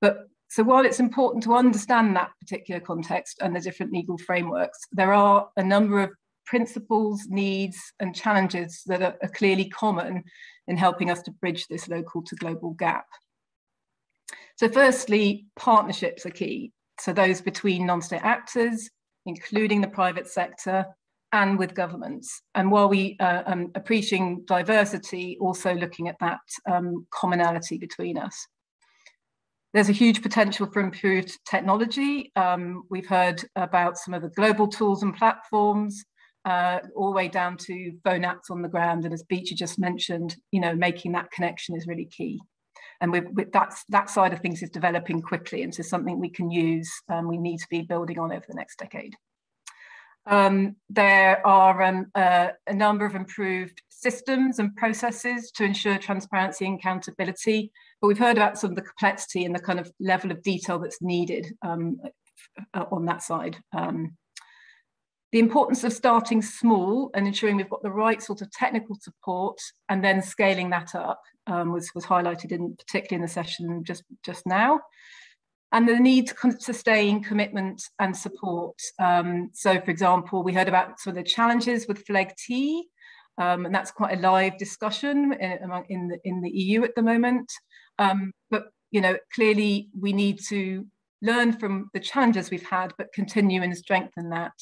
But so while it's important to understand that particular context and the different legal frameworks, there are a number of principles, needs, and challenges that are, are clearly common in helping us to bridge this local to global gap. So firstly, partnerships are key. So those between non-state actors, including the private sector, and with governments. And while we uh, um, appreciating diversity, also looking at that um, commonality between us. There's a huge potential for improved technology. Um, we've heard about some of the global tools and platforms, uh, all the way down to phone apps on the ground. And as Beecher just mentioned, you know, making that connection is really key. And with that's, that side of things is developing quickly And into something we can use and we need to be building on over the next decade. Um, there are um, uh, a number of improved systems and processes to ensure transparency and accountability but we've heard about some of the complexity and the kind of level of detail that's needed um, uh, on that side. Um, the importance of starting small and ensuring we've got the right sort of technical support and then scaling that up um, was, was highlighted in particularly in the session just, just now. And the need to sustain commitment and support. Um, so for example, we heard about some of the challenges with FLEGT, um, and that's quite a live discussion in, in, the, in the EU at the moment. Um, but you know, clearly we need to learn from the challenges we've had, but continue and strengthen that.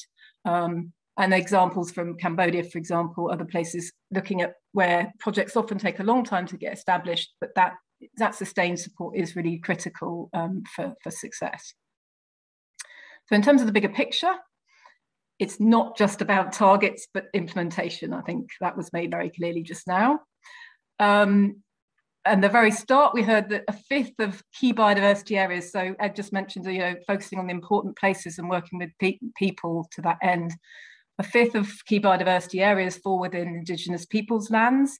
Um, and examples from Cambodia, for example, other places looking at where projects often take a long time to get established, but that that sustained support is really critical um, for, for success. So in terms of the bigger picture, it's not just about targets, but implementation. I think that was made very clearly just now. Um, and the very start, we heard that a fifth of key biodiversity areas, so Ed just mentioned, you know, focusing on the important places and working with pe people to that end. A fifth of key biodiversity areas fall within Indigenous peoples' lands,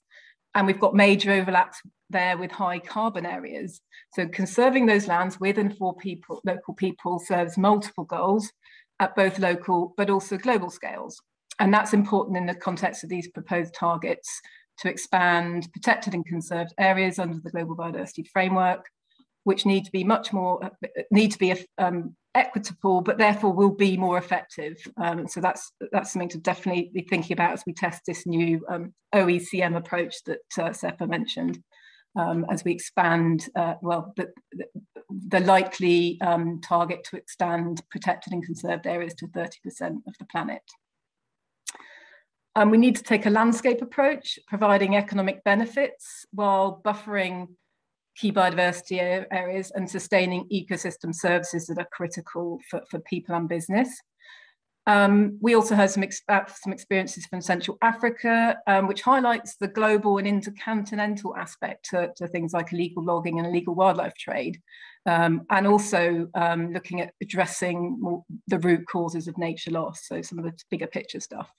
and we've got major overlaps there with high carbon areas. So conserving those lands with and for people, local people serves multiple goals at both local but also global scales. And that's important in the context of these proposed targets to expand protected and conserved areas under the Global Biodiversity Framework, which need to be much more, need to be um, equitable, but therefore will be more effective. Um, so that's that's something to definitely be thinking about as we test this new um, OECM approach that uh, Seppa mentioned. Um, as we expand, uh, well, the, the, likely um, target to expand protected and conserved areas to 30% of the planet. We need to take a landscape approach, providing economic benefits while buffering key biodiversity areas and sustaining ecosystem services that are critical for, for people and business. Um, we also heard some, ex some experiences from Central Africa, um, which highlights the global and intercontinental aspect to, to, things like illegal logging and illegal wildlife trade, um, and also um, looking at addressing the root causes of nature loss, so some of the bigger picture stuff.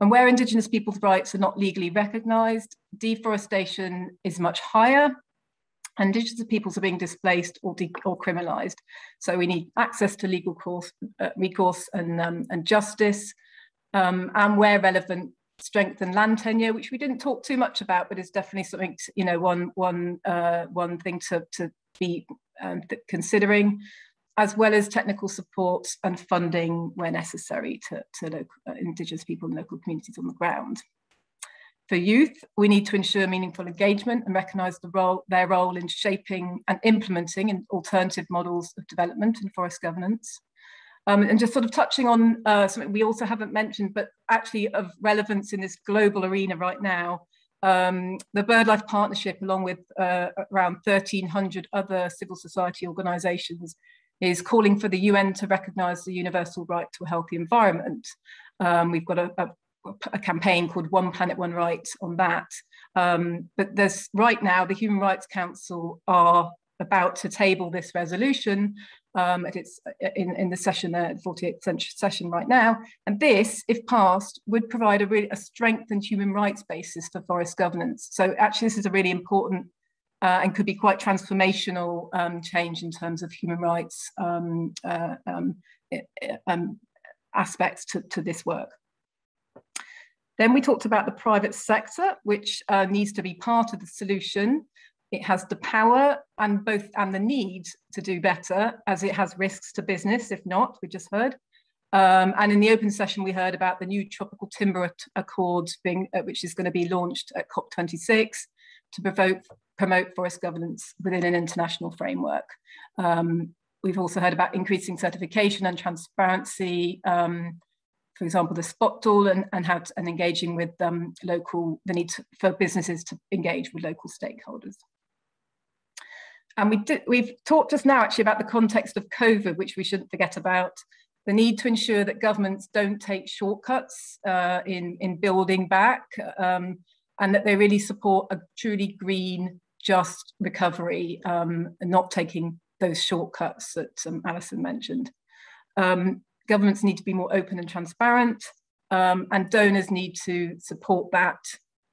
And where Indigenous people's rights are not legally recognised, deforestation is much higher, And indigenous peoples are being displaced or, or criminalized. So we need access to legal course, uh, recourse and, um, and justice, um, and where relevant, strengthen land tenure, which we didn't talk too much about, but is definitely something, to, you know, one, one, uh, one thing to, to be um, considering, as well as technical support and funding where necessary to, to local, uh, Indigenous people and local communities on the ground. For youth, we need to ensure meaningful engagement and recognise the role, their role in shaping and implementing alternative models of development and forest governance. Um, and just sort of touching on uh, something we also haven't mentioned, but actually of relevance in this global arena right now, um, the BirdLife Partnership, along with uh, around 1,300 other civil society organisations, is calling for the UN to recognise the universal right to a healthy environment. Um, we've got a, a, a campaign called One Planet, One Right on that. Um, but there's right now, the Human Rights Council are about to table this resolution um, at its, in, in the session, uh, the 48th session right now. And this, if passed, would provide a really a strengthened human rights basis for forest governance. So actually this is a really important uh, and could be quite transformational um, change in terms of human rights um, uh, um, um, aspects to, to this work. Then we talked about the private sector, which uh, needs to be part of the solution. It has the power and both and the need to do better as it has risks to business, if not, we just heard. Um, and in the open session, we heard about the new tropical timber accord being, uh, which is going to be launched at COP26 to provoke, promote forest governance within an international framework. Um, we've also heard about increasing certification and transparency um, for example, the SPOTT tool and, and how to, and engaging with um, local, the need to, for businesses to engage with local stakeholders. And we did, we've talked just now actually about the context of COVID, which we shouldn't forget about, the need to ensure that governments don't take shortcuts uh, in, in building back um, and that they really support a truly green, just recovery um, and not taking those shortcuts that um, Alison mentioned. Um, governments need to be more open and transparent, um, and donors need to support that,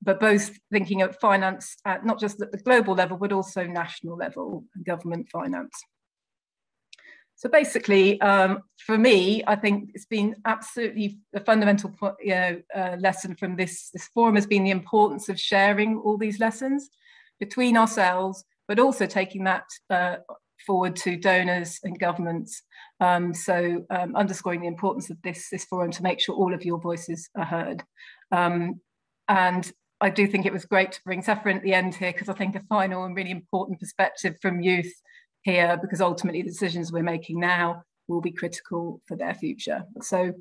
but both thinking of finance at not just at the global level, but also national level government finance. So basically, um, for me, I think it's been absolutely a fundamental you know, uh, lesson from this, this forum has been the importance of sharing all these lessons between ourselves, but also taking that uh, forward to donors and governments. Um, so um, underscoring the importance of this, this forum to make sure all of your voices are heard. Um, and I do think it was great to bring Sepha at the end here because I think a final and really important perspective from youth here because ultimately the decisions we're making now will be critical for their future. So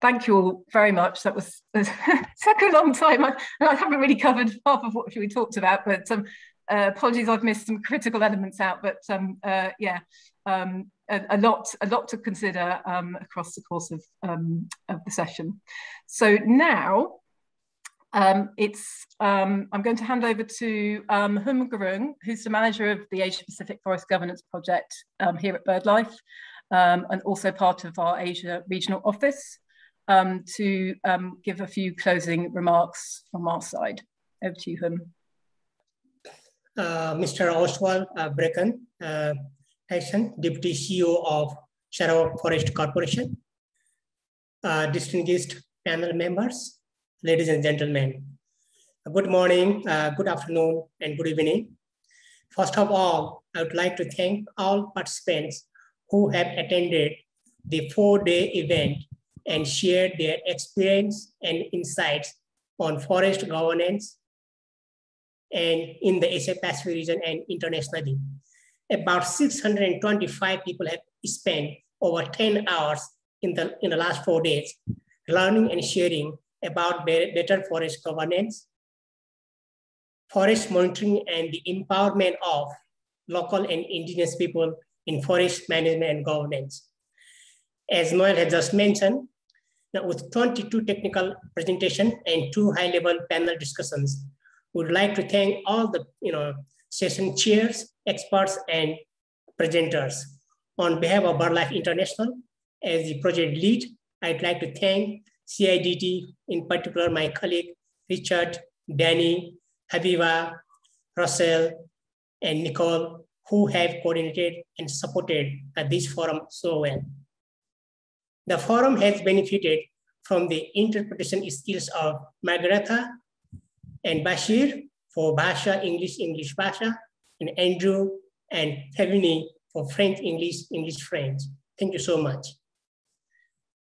thank you all very much. That was took a long time. I, I, haven't really covered half of what we talked about, but um, uh, apologies, I've missed some critical elements out, but um, uh, yeah, um, a, a, lot, a lot to consider um, across the course of, um, of the session. So now um, it's, I'm going to hand over to um, Hum Gurung, who's the manager of the Asia Pacific Forest Governance Project here at BirdLife, and also part of our Asia regional office. Um, to um, give a few closing remarks from our side. Over to you, Hum. Uh, Mr. Oswald uh, Braken, uh, Tisen, Deputy CEO of Sarawak Forest Corporation, uh, distinguished panel members, ladies and gentlemen. Good morning, uh, good afternoon, and good evening. First of all, I would like to thank all participants who have attended the four-day event and shared their experience and insights on forest governance and in the Asia Pacific region and internationally. About 625 people have spent over 10 hours in the, in the last four days learning and sharing about better forest governance, forest monitoring, and the empowerment of local and indigenous people in forest management and governance. As Noelle had just mentioned, now with 22 technical presentations and two high-level panel discussions, We'd like to thank all the you know session chairs, experts, and presenters. On behalf of BirdLife International, as the project lead, I'd like to thank CIDT, in particular my colleague Richard, Danny, Habiba, Russell, and Nicole, who have coordinated and supported uh, this forum so well. The forum has benefited from the interpretation skills of Margaretha and Bashir for Basha, English, English Basha, and Andrew and Fevini for French, English, English, French. Thank you so much.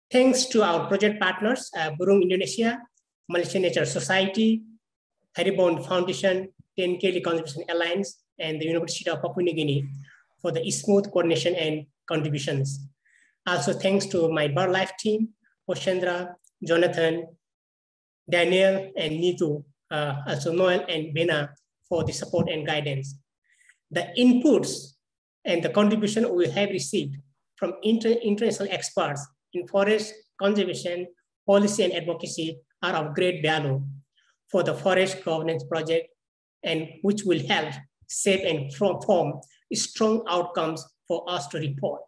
Thanks to our project partners, uh, Burung Indonesia, Malaysian Nature Society, Haribon Foundation, Tenkile Conservation Alliance, and the University of Papua New Guinea for the smooth coordination and contributions. Also thanks to my BirdLife team, Oshendra, Jonathan, Daniel, and Nitu, uh, also Noelle and Bena for the support and guidance. The inputs and the contribution we have received from inter international experts in forest conservation, policy and advocacy are of great value for the forest governance project and which will help shape and form strong outcomes for us to report.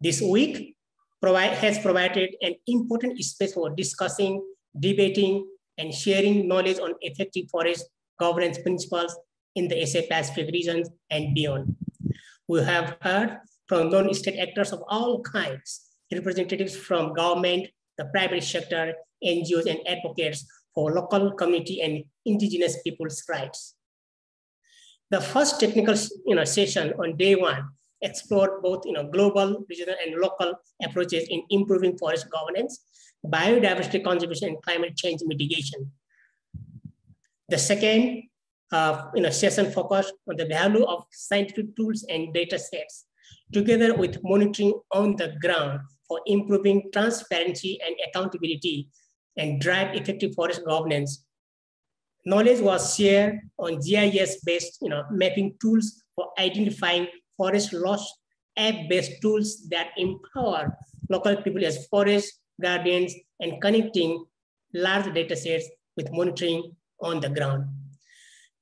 This week provide, has provided an important space for discussing, debating, and sharing knowledge on effective forest governance principles in the Asia Pacific regions and beyond. We have heard from non-state actors of all kinds, representatives from government, the private sector, NGOs, and advocates for local community and indigenous people's rights. The first technical you know, session on day one explored both you know, global, regional, and local approaches in improving forest governance, biodiversity conservation, and climate change mitigation. The second uh, you know, session focused on the value of scientific tools and data sets, together with monitoring on the ground for improving transparency and accountability and drive effective forest governance Knowledge was shared on GIS-based you know, mapping tools for identifying forest loss, app-based tools that empower local people as forest guardians and connecting large data sets with monitoring on the ground.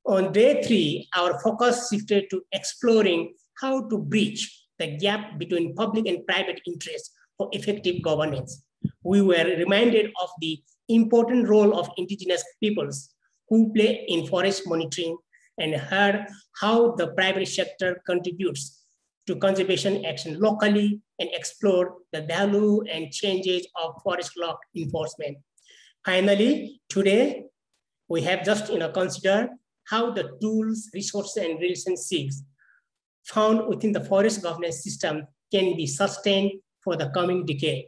On day three, our focus shifted to exploring how to bridge the gap between public and private interests for effective governance. We were reminded of the important role of indigenous peoples who play in forest monitoring and heard how the private sector contributes to conservation action locally and explore the value and changes of forest law enforcement. Finally, today, we have just you know, considered how the tools, resources, and relationships found within the forest governance system can be sustained for the coming decade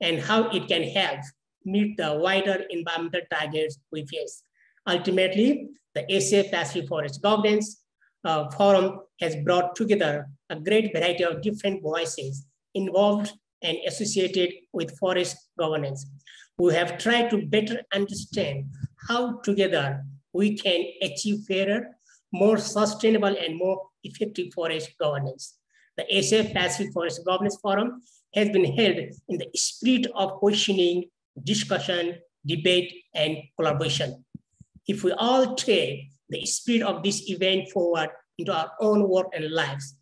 and how it can help meet the wider environmental targets we face. Ultimately, the Asia Pacific Forest Governance uh, Forum has brought together a great variety of different voices involved and associated with forest governance. We have tried to better understand how together we can achieve fairer, more sustainable and more effective forest governance. The Asia Pacific Forest Governance Forum has been held in the spirit of questioning, discussion, debate, and collaboration if we all take the spirit of this event forward into our own work and lives,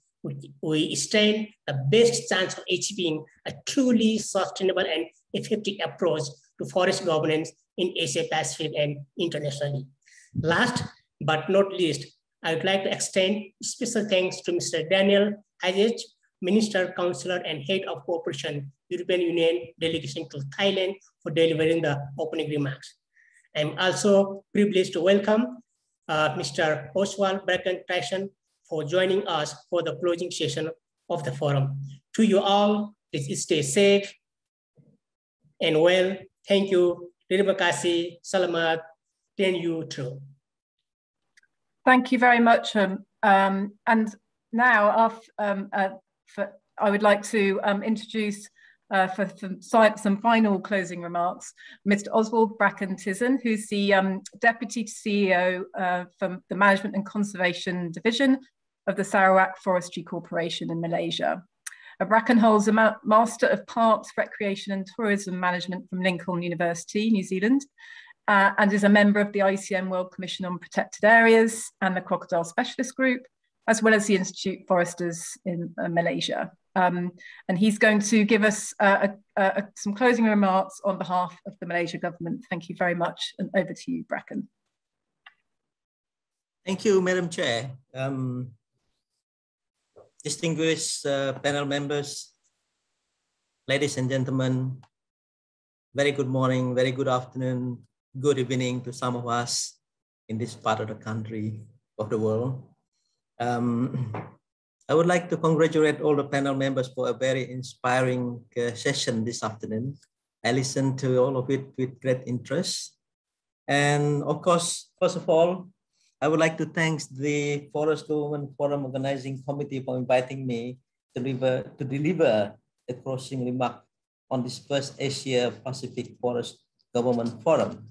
we, stand the best chance of achieving a truly sustainable and effective approach to forest governance in Asia Pacific and internationally. Last but not least, I would like to extend special thanks to Mr. Daniel Ajej, Minister, Counselor, and Head of Cooperation, European Union Delegation to Thailand for delivering the opening remarks. I'm also privileged to welcome uh, Mr. Oswald Braken for joining us for the closing session of the forum. To you all, please stay safe and well. Thank you. Terima kasih. Selamat. Then you too. Thank you very much. Um, um, and now, um, uh, for, I would like to um, introduce uh, for, for, some final closing remarks, Mr. Oswald Braken Tisen, who's the um, Deputy CEO uh, from the Management and Conservation Division of the Sarawak Forestry Corporation in Malaysia. Uh, Braken holds a ma Master of Parks, Recreation and Tourism Management from Lincoln University, New Zealand, uh, and is a member of the IUCN World Commission on Protected Areas and the Crocodile Specialist Group, as well as the Institute Foresters in uh, Malaysia. Um, and he's going to give us uh, some closing remarks on behalf of the Malaysia government. Thank you very much, and over to you, Braken. Thank you, Madam Chair. Um, distinguished uh, panel members, ladies and gentlemen, very good morning, very good afternoon, good evening to some of us in this part of the country, of the world. Um, I would like to congratulate all the panel members for a very inspiring uh, session this afternoon. I listened to all of it with great interest. And of course, first of all, I would like to thank the Forest Government Forum Organizing Committee for inviting me to deliver, to deliver a closing remark on this first Asia Pacific Forest Government Forum.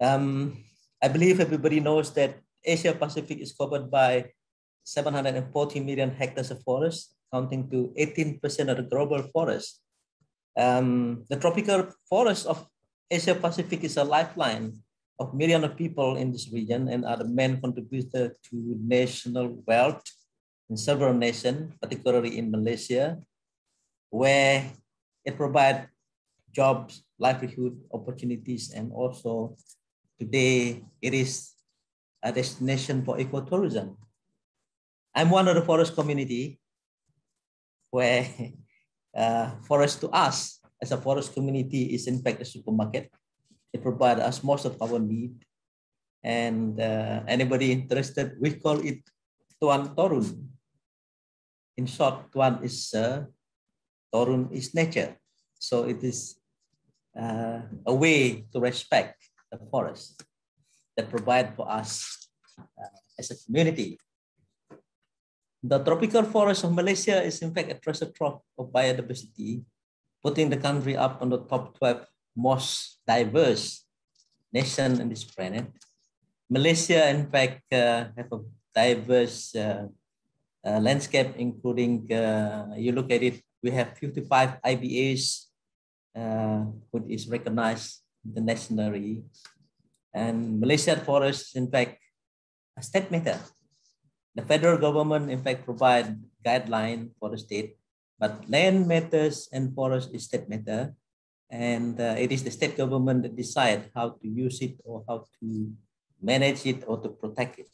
Um, I believe everybody knows that Asia Pacific is covered by 740 million hectares of forest, counting to 18% of the global forest. Um, the tropical forest of Asia Pacific is a lifeline of millions of people in this region and are the main contributor to national wealth in several nations, particularly in Malaysia, where it provides jobs, livelihood opportunities, and also today it is a destination for ecotourism. I'm one of the forest community where uh, forest to us as a forest community is in fact a supermarket. It provides us most of our need. And uh, anybody interested, we call it Tuan Torun. In short, Tuan is uh, Torun is nature. So it is uh, a way to respect the forest that provide for us uh, as a community the tropical forest of Malaysia is in fact a treasure trove of biodiversity, putting the country up on the top 12 most diverse nation on this planet. Malaysia, in fact, uh, have a diverse uh, uh, landscape, including, uh, you look at it, we have 55 IBAs, uh, which is recognized internationally. And Malaysian forests, in fact, a state matter the federal government, in fact, provide guideline for the state, but land matters and forest is state matter. And uh, it is the state government that decide how to use it or how to manage it or to protect it.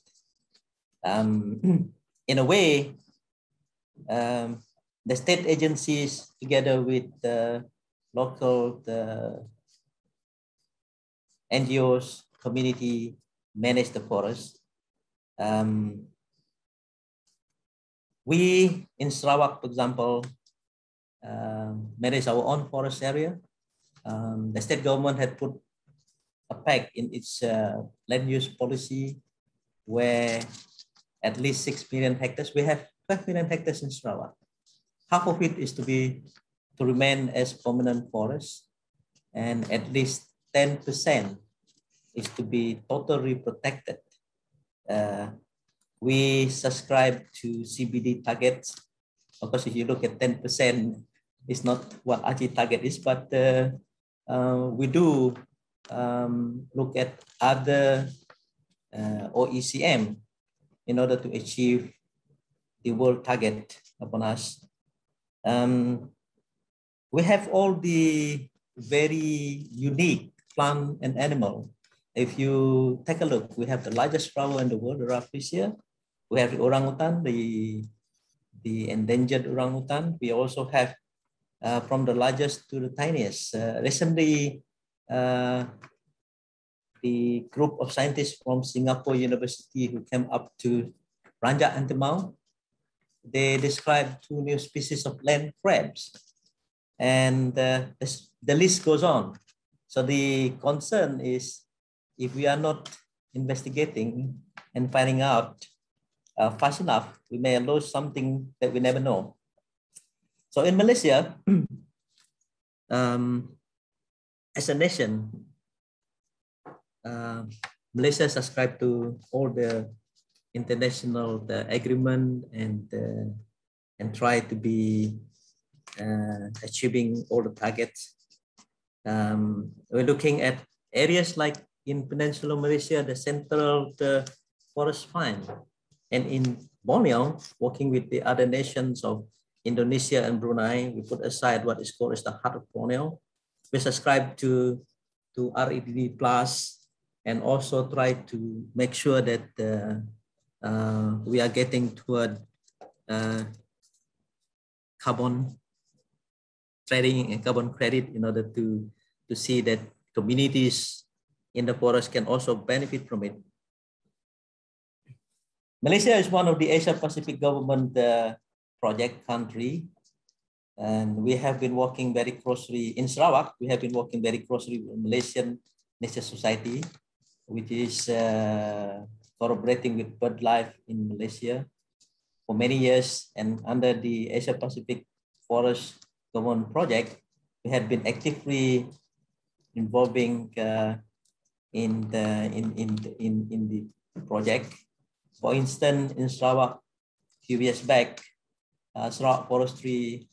Um, in a way, um, the state agencies together with the local the NGOs, community manage the forest. Um, we in Sarawak, for example, uh, manage our own forest area. Um, the state government had put a pact in its uh, land use policy where at least 6 million hectares, we have 12 million hectares in Sarawak. Half of it is to be to remain as permanent forest and at least 10% is to be totally protected uh, we subscribe to CBD targets. Of course, if you look at 10%, it's not what Aichi target is, but uh, uh, we do um, look at other uh, OECM in order to achieve the world target upon us. Um, we have all the very unique plant and animal. If you take a look, we have the largest flower in the world, the rafflesia. We have orangutan, the, the endangered orangutan. We also have uh, from the largest to the tiniest. Uh, recently, uh, the group of scientists from Singapore University who came up to Raja Antemau, they described two new species of land crabs. And uh, the list goes on. So the concern is if we are not investigating and finding out uh, fast enough, we may lose something that we never know. So in Malaysia, um, as a nation, uh, Malaysia subscribed to all the international the agreement and uh, and try to be uh, achieving all the targets. Um, we're looking at areas like in Peninsular Malaysia, the central the forest spine, and in Borneo, working with the other nations of Indonesia and Brunei, we put aside what is called as the heart of Borneo. We subscribe to to REDD plus and also try to make sure that uh, uh, we are getting toward uh, carbon trading and carbon credit in order to, to see that communities in the forest can also benefit from it. Malaysia is one of the Asia Pacific government uh, project country. And we have been working very closely in Sarawak. We have been working very closely with Malaysian Nature Society which is uh, collaborating with BirdLife in Malaysia for many years. And under the Asia Pacific Forest Government Project, we have been actively involving uh, in the in in in in the project. For instance, in Sarawak, a few years back, uh, Sarawak Forestry,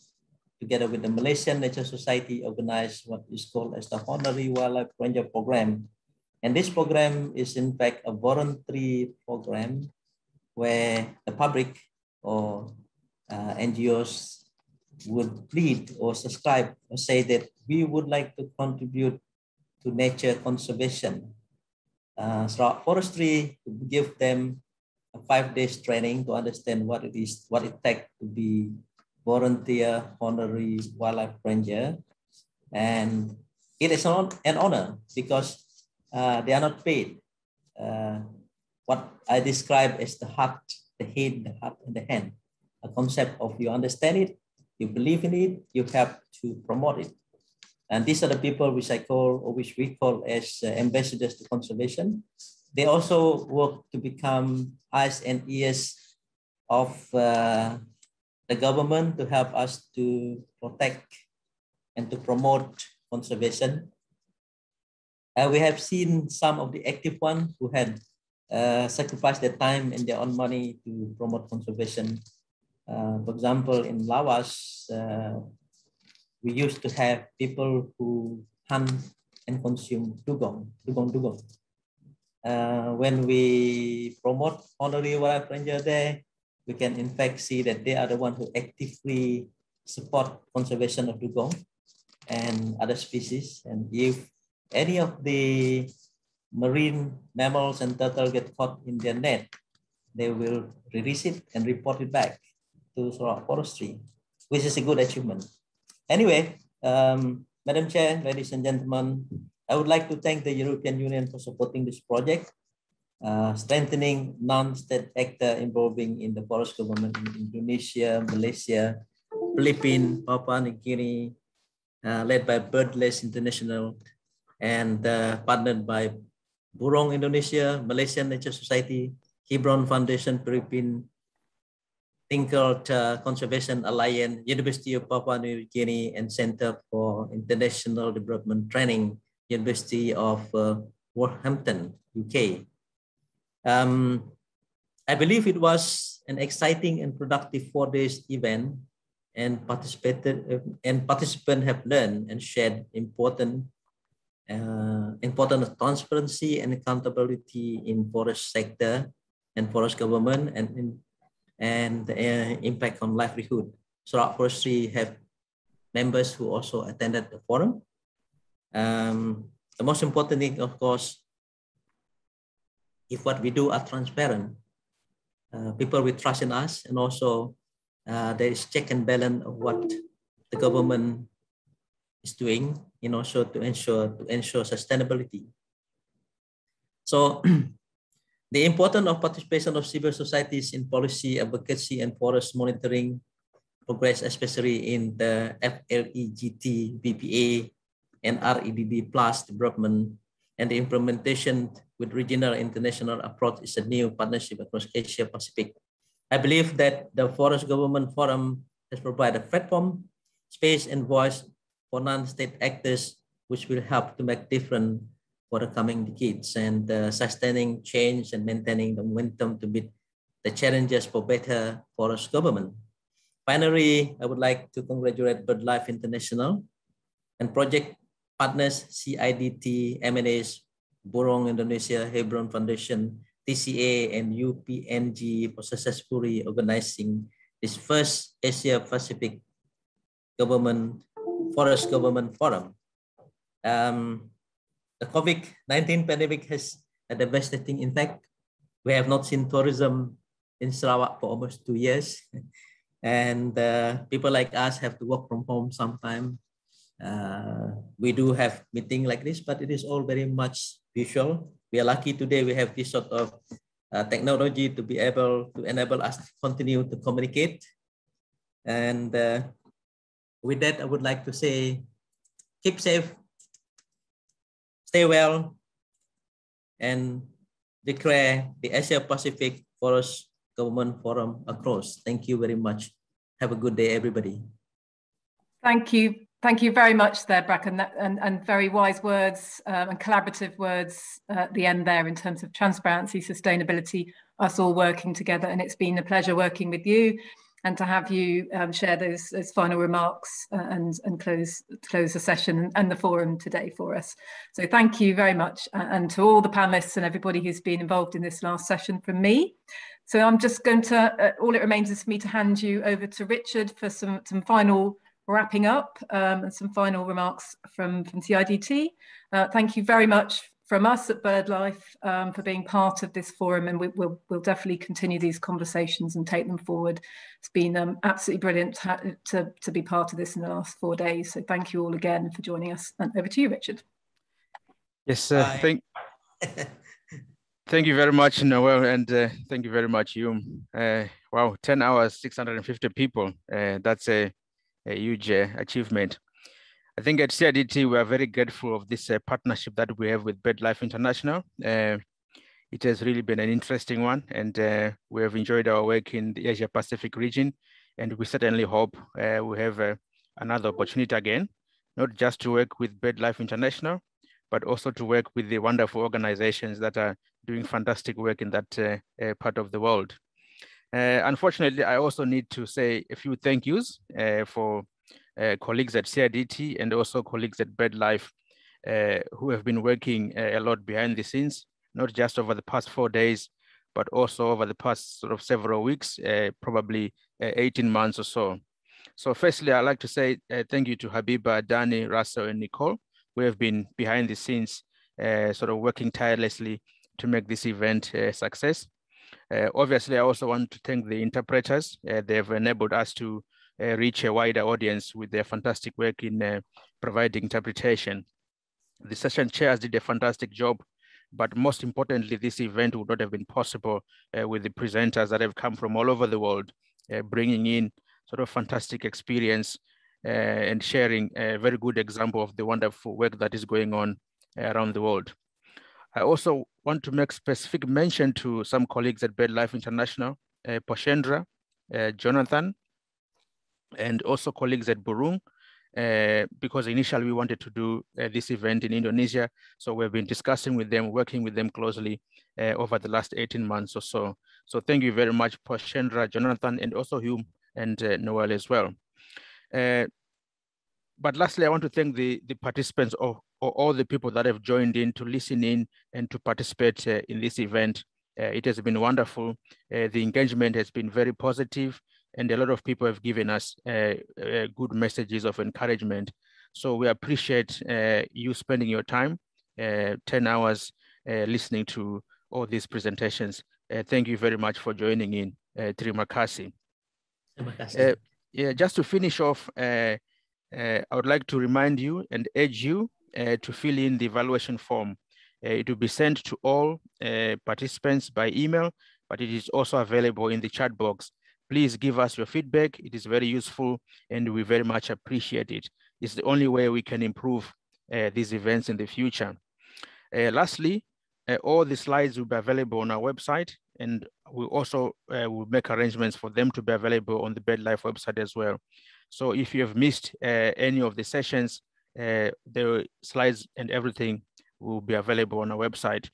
together with the Malaysian Nature Society, organized what is called as the Honorary Wildlife Ranger Program and this program is in fact a voluntary program where the public or uh, NGOs would plead or subscribe or say that we would like to contribute to nature conservation. Uh, so forestry would give them a five days training to understand what it is, what it takes to be volunteer honorary wildlife ranger. And it is an honor because uh, they are not paid. Uh, what I describe as the heart, the head, the heart, and the hand. A concept of you understand it, you believe in it, you have to promote it. And these are the people which I call, or which we call as uh, ambassadors to conservation. They also work to become eyes and ears of uh, the government to help us to protect and to promote conservation uh, we have seen some of the active ones who had uh, sacrificed their time and their own money to promote conservation. Uh, for example, in Lawas, uh, we used to have people who hunt and consume dugong, dugong, dugong. Uh, when we promote honorary wildlife ranger there, we can in fact see that they are the ones who actively support conservation of dugong and other species. And if any of the marine mammals and turtle get caught in their net, they will release it and report it back to Sarawak Forestry, which is a good achievement. Anyway, um, Madam Chair, ladies and gentlemen, I would like to thank the European Union for supporting this project, uh, strengthening non-state actor involving in the forest government in Indonesia, Malaysia, Philippines, Papua New Guinea, uh, led by BirdLife International, and uh, partnered by Burung Indonesia, Malaysian Nature Society, Haribon Foundation, Philippine Tenkile Conservation Alliance, University of Papua New Guinea, and Center for International Development Training, University of uh, Wolverhampton, UK. Um, I believe it was an exciting and productive four days event and participated uh, and participants have learned and shared important uh, important transparency and accountability in forest sector and forest government and in, and uh, impact on livelihood. So forestry have members who also attended the forum. Um, the most important thing, of course, if what we do are transparent, uh, people will trust in us and also uh, there is check and balance of what the government is doing in also to ensure to ensure sustainability. So the importance of participation of civil societies in policy advocacy and forest monitoring progress, especially in the FLEGT, VPA, and plus development and the implementation with regional international approach is a new partnership across Asia Pacific. I believe that the Forest Government Forum has provided a platform, space, and voice for non-state actors, which will help to make difference for the coming decades and uh, sustaining change and maintaining the momentum to meet the challenges for better forest government. Finally, I would like to congratulate BirdLife International and project partners CIDT, MNS, Burung Indonesia, Haribon Foundation, TCA, and UPNG for successfully organizing this first Asia Pacific Government Forest Government Forum. Um, the COVID-19 pandemic has a devastating impact. We have not seen tourism in Sarawak for almost two years. and uh, people like us have to work from home sometime. Uh, we do have meeting like this, but it is all very much visual. We are lucky today we have this sort of uh, technology to be able to enable us to continue to communicate. And uh, with that, I would like to say, keep safe, stay well, and declare the Asia Pacific Forest Government Forum across. Thank you very much. Have a good day, everybody. Thank you. Thank you very much there, Braken, and, and very wise words um, and collaborative words at the end there in terms of transparency, sustainability, us all working together. And it's been a pleasure working with you and to have you um, share those, those final remarks uh, and, and close, close the session and the forum today for us. So thank you very much. and to all the panelists and everybody who's been involved in this last session from me. So I'm just going to, uh, all it remains is for me to hand you over to Richard for some, some final wrapping up um, and some final remarks from, from CIDT. Uh, thank you very much from us at BirdLife um, for being part of this forum and we, will we'll definitely continue these conversations and take them forward. It's been um, absolutely brilliant to, to, to, be part of this in the last four days. So thank you all again for joining us. And over to you, Richard. Yes, uh, thank, Thank you very much, Noelle, and uh, thank you very much, Yum. Uh, wow, 10 hours, 650 people. Uh, that's a, a huge uh, achievement. I think at CIDT, we are very grateful of this uh, partnership that we have with BirdLife International. Uh, it has really been an interesting one, and we have enjoyed our work in the Asia Pacific region, and we certainly hope we have another opportunity again, not just to work with BirdLife International, but also to work with the wonderful organizations that are doing fantastic work in that uh, uh, part of the world. Uh, unfortunately, I also need to say a few thank yous uh, for uh, colleagues at CIDT and also colleagues at BirdLife uh, who have been working a lot behind the scenes, not just over the past four days, but also over the past sort of several weeks, probably 18 months or so. So firstly, I'd like to say uh, thank you to Habiba, Danny, Russell, and Nicole, who have been behind the scenes, uh, sort of working tirelessly to make this event a success. Uh, obviously, I also want to thank the interpreters. Uh, they've enabled us to uh, reach a wider audience with their fantastic work in uh, providing interpretation. The session chairs did a fantastic job, but most importantly, this event would not have been possible uh, with the presenters that have come from all over the world, uh, bringing in sort of fantastic experience and sharing a very good example of the wonderful work that is going on around the world. I also want to make specific mention to some colleagues at BirdLife International, uh, Poshendra, uh, Jonathan, and also colleagues at Burung, uh, because initially we wanted to do uh, this event in Indonesia. So we've been discussing with them, working with them closely uh, over the last 18 months or so. So thank you very much, Poshendra, Jonathan, and also Hume and uh, Noelle as well. Uh, but lastly, I want to thank the, the participants of, all the people that have joined in to listen in and to participate uh, in this event. Uh, it has been wonderful. Uh, the engagement has been very positive and a lot of people have given us uh, uh, good messages of encouragement. So we appreciate uh, you spending your time, 10 hours listening to all these presentations. thank you very much for joining in, Terima kasih. yeah, just to finish off, I would like to remind you and urge you to fill in the evaluation form. it will be sent to all participants by email, but it is also available in the chat box. Please give us your feedback. It is very useful and we very much appreciate it. It's the only way we can improve uh, these events in the future. Uh, lastly, uh, all the slides will be available on our website and we also will make arrangements for them to be available on the BirdLife website as well. So if you have missed any of the sessions, Uh, the slides and everything will be available on our website.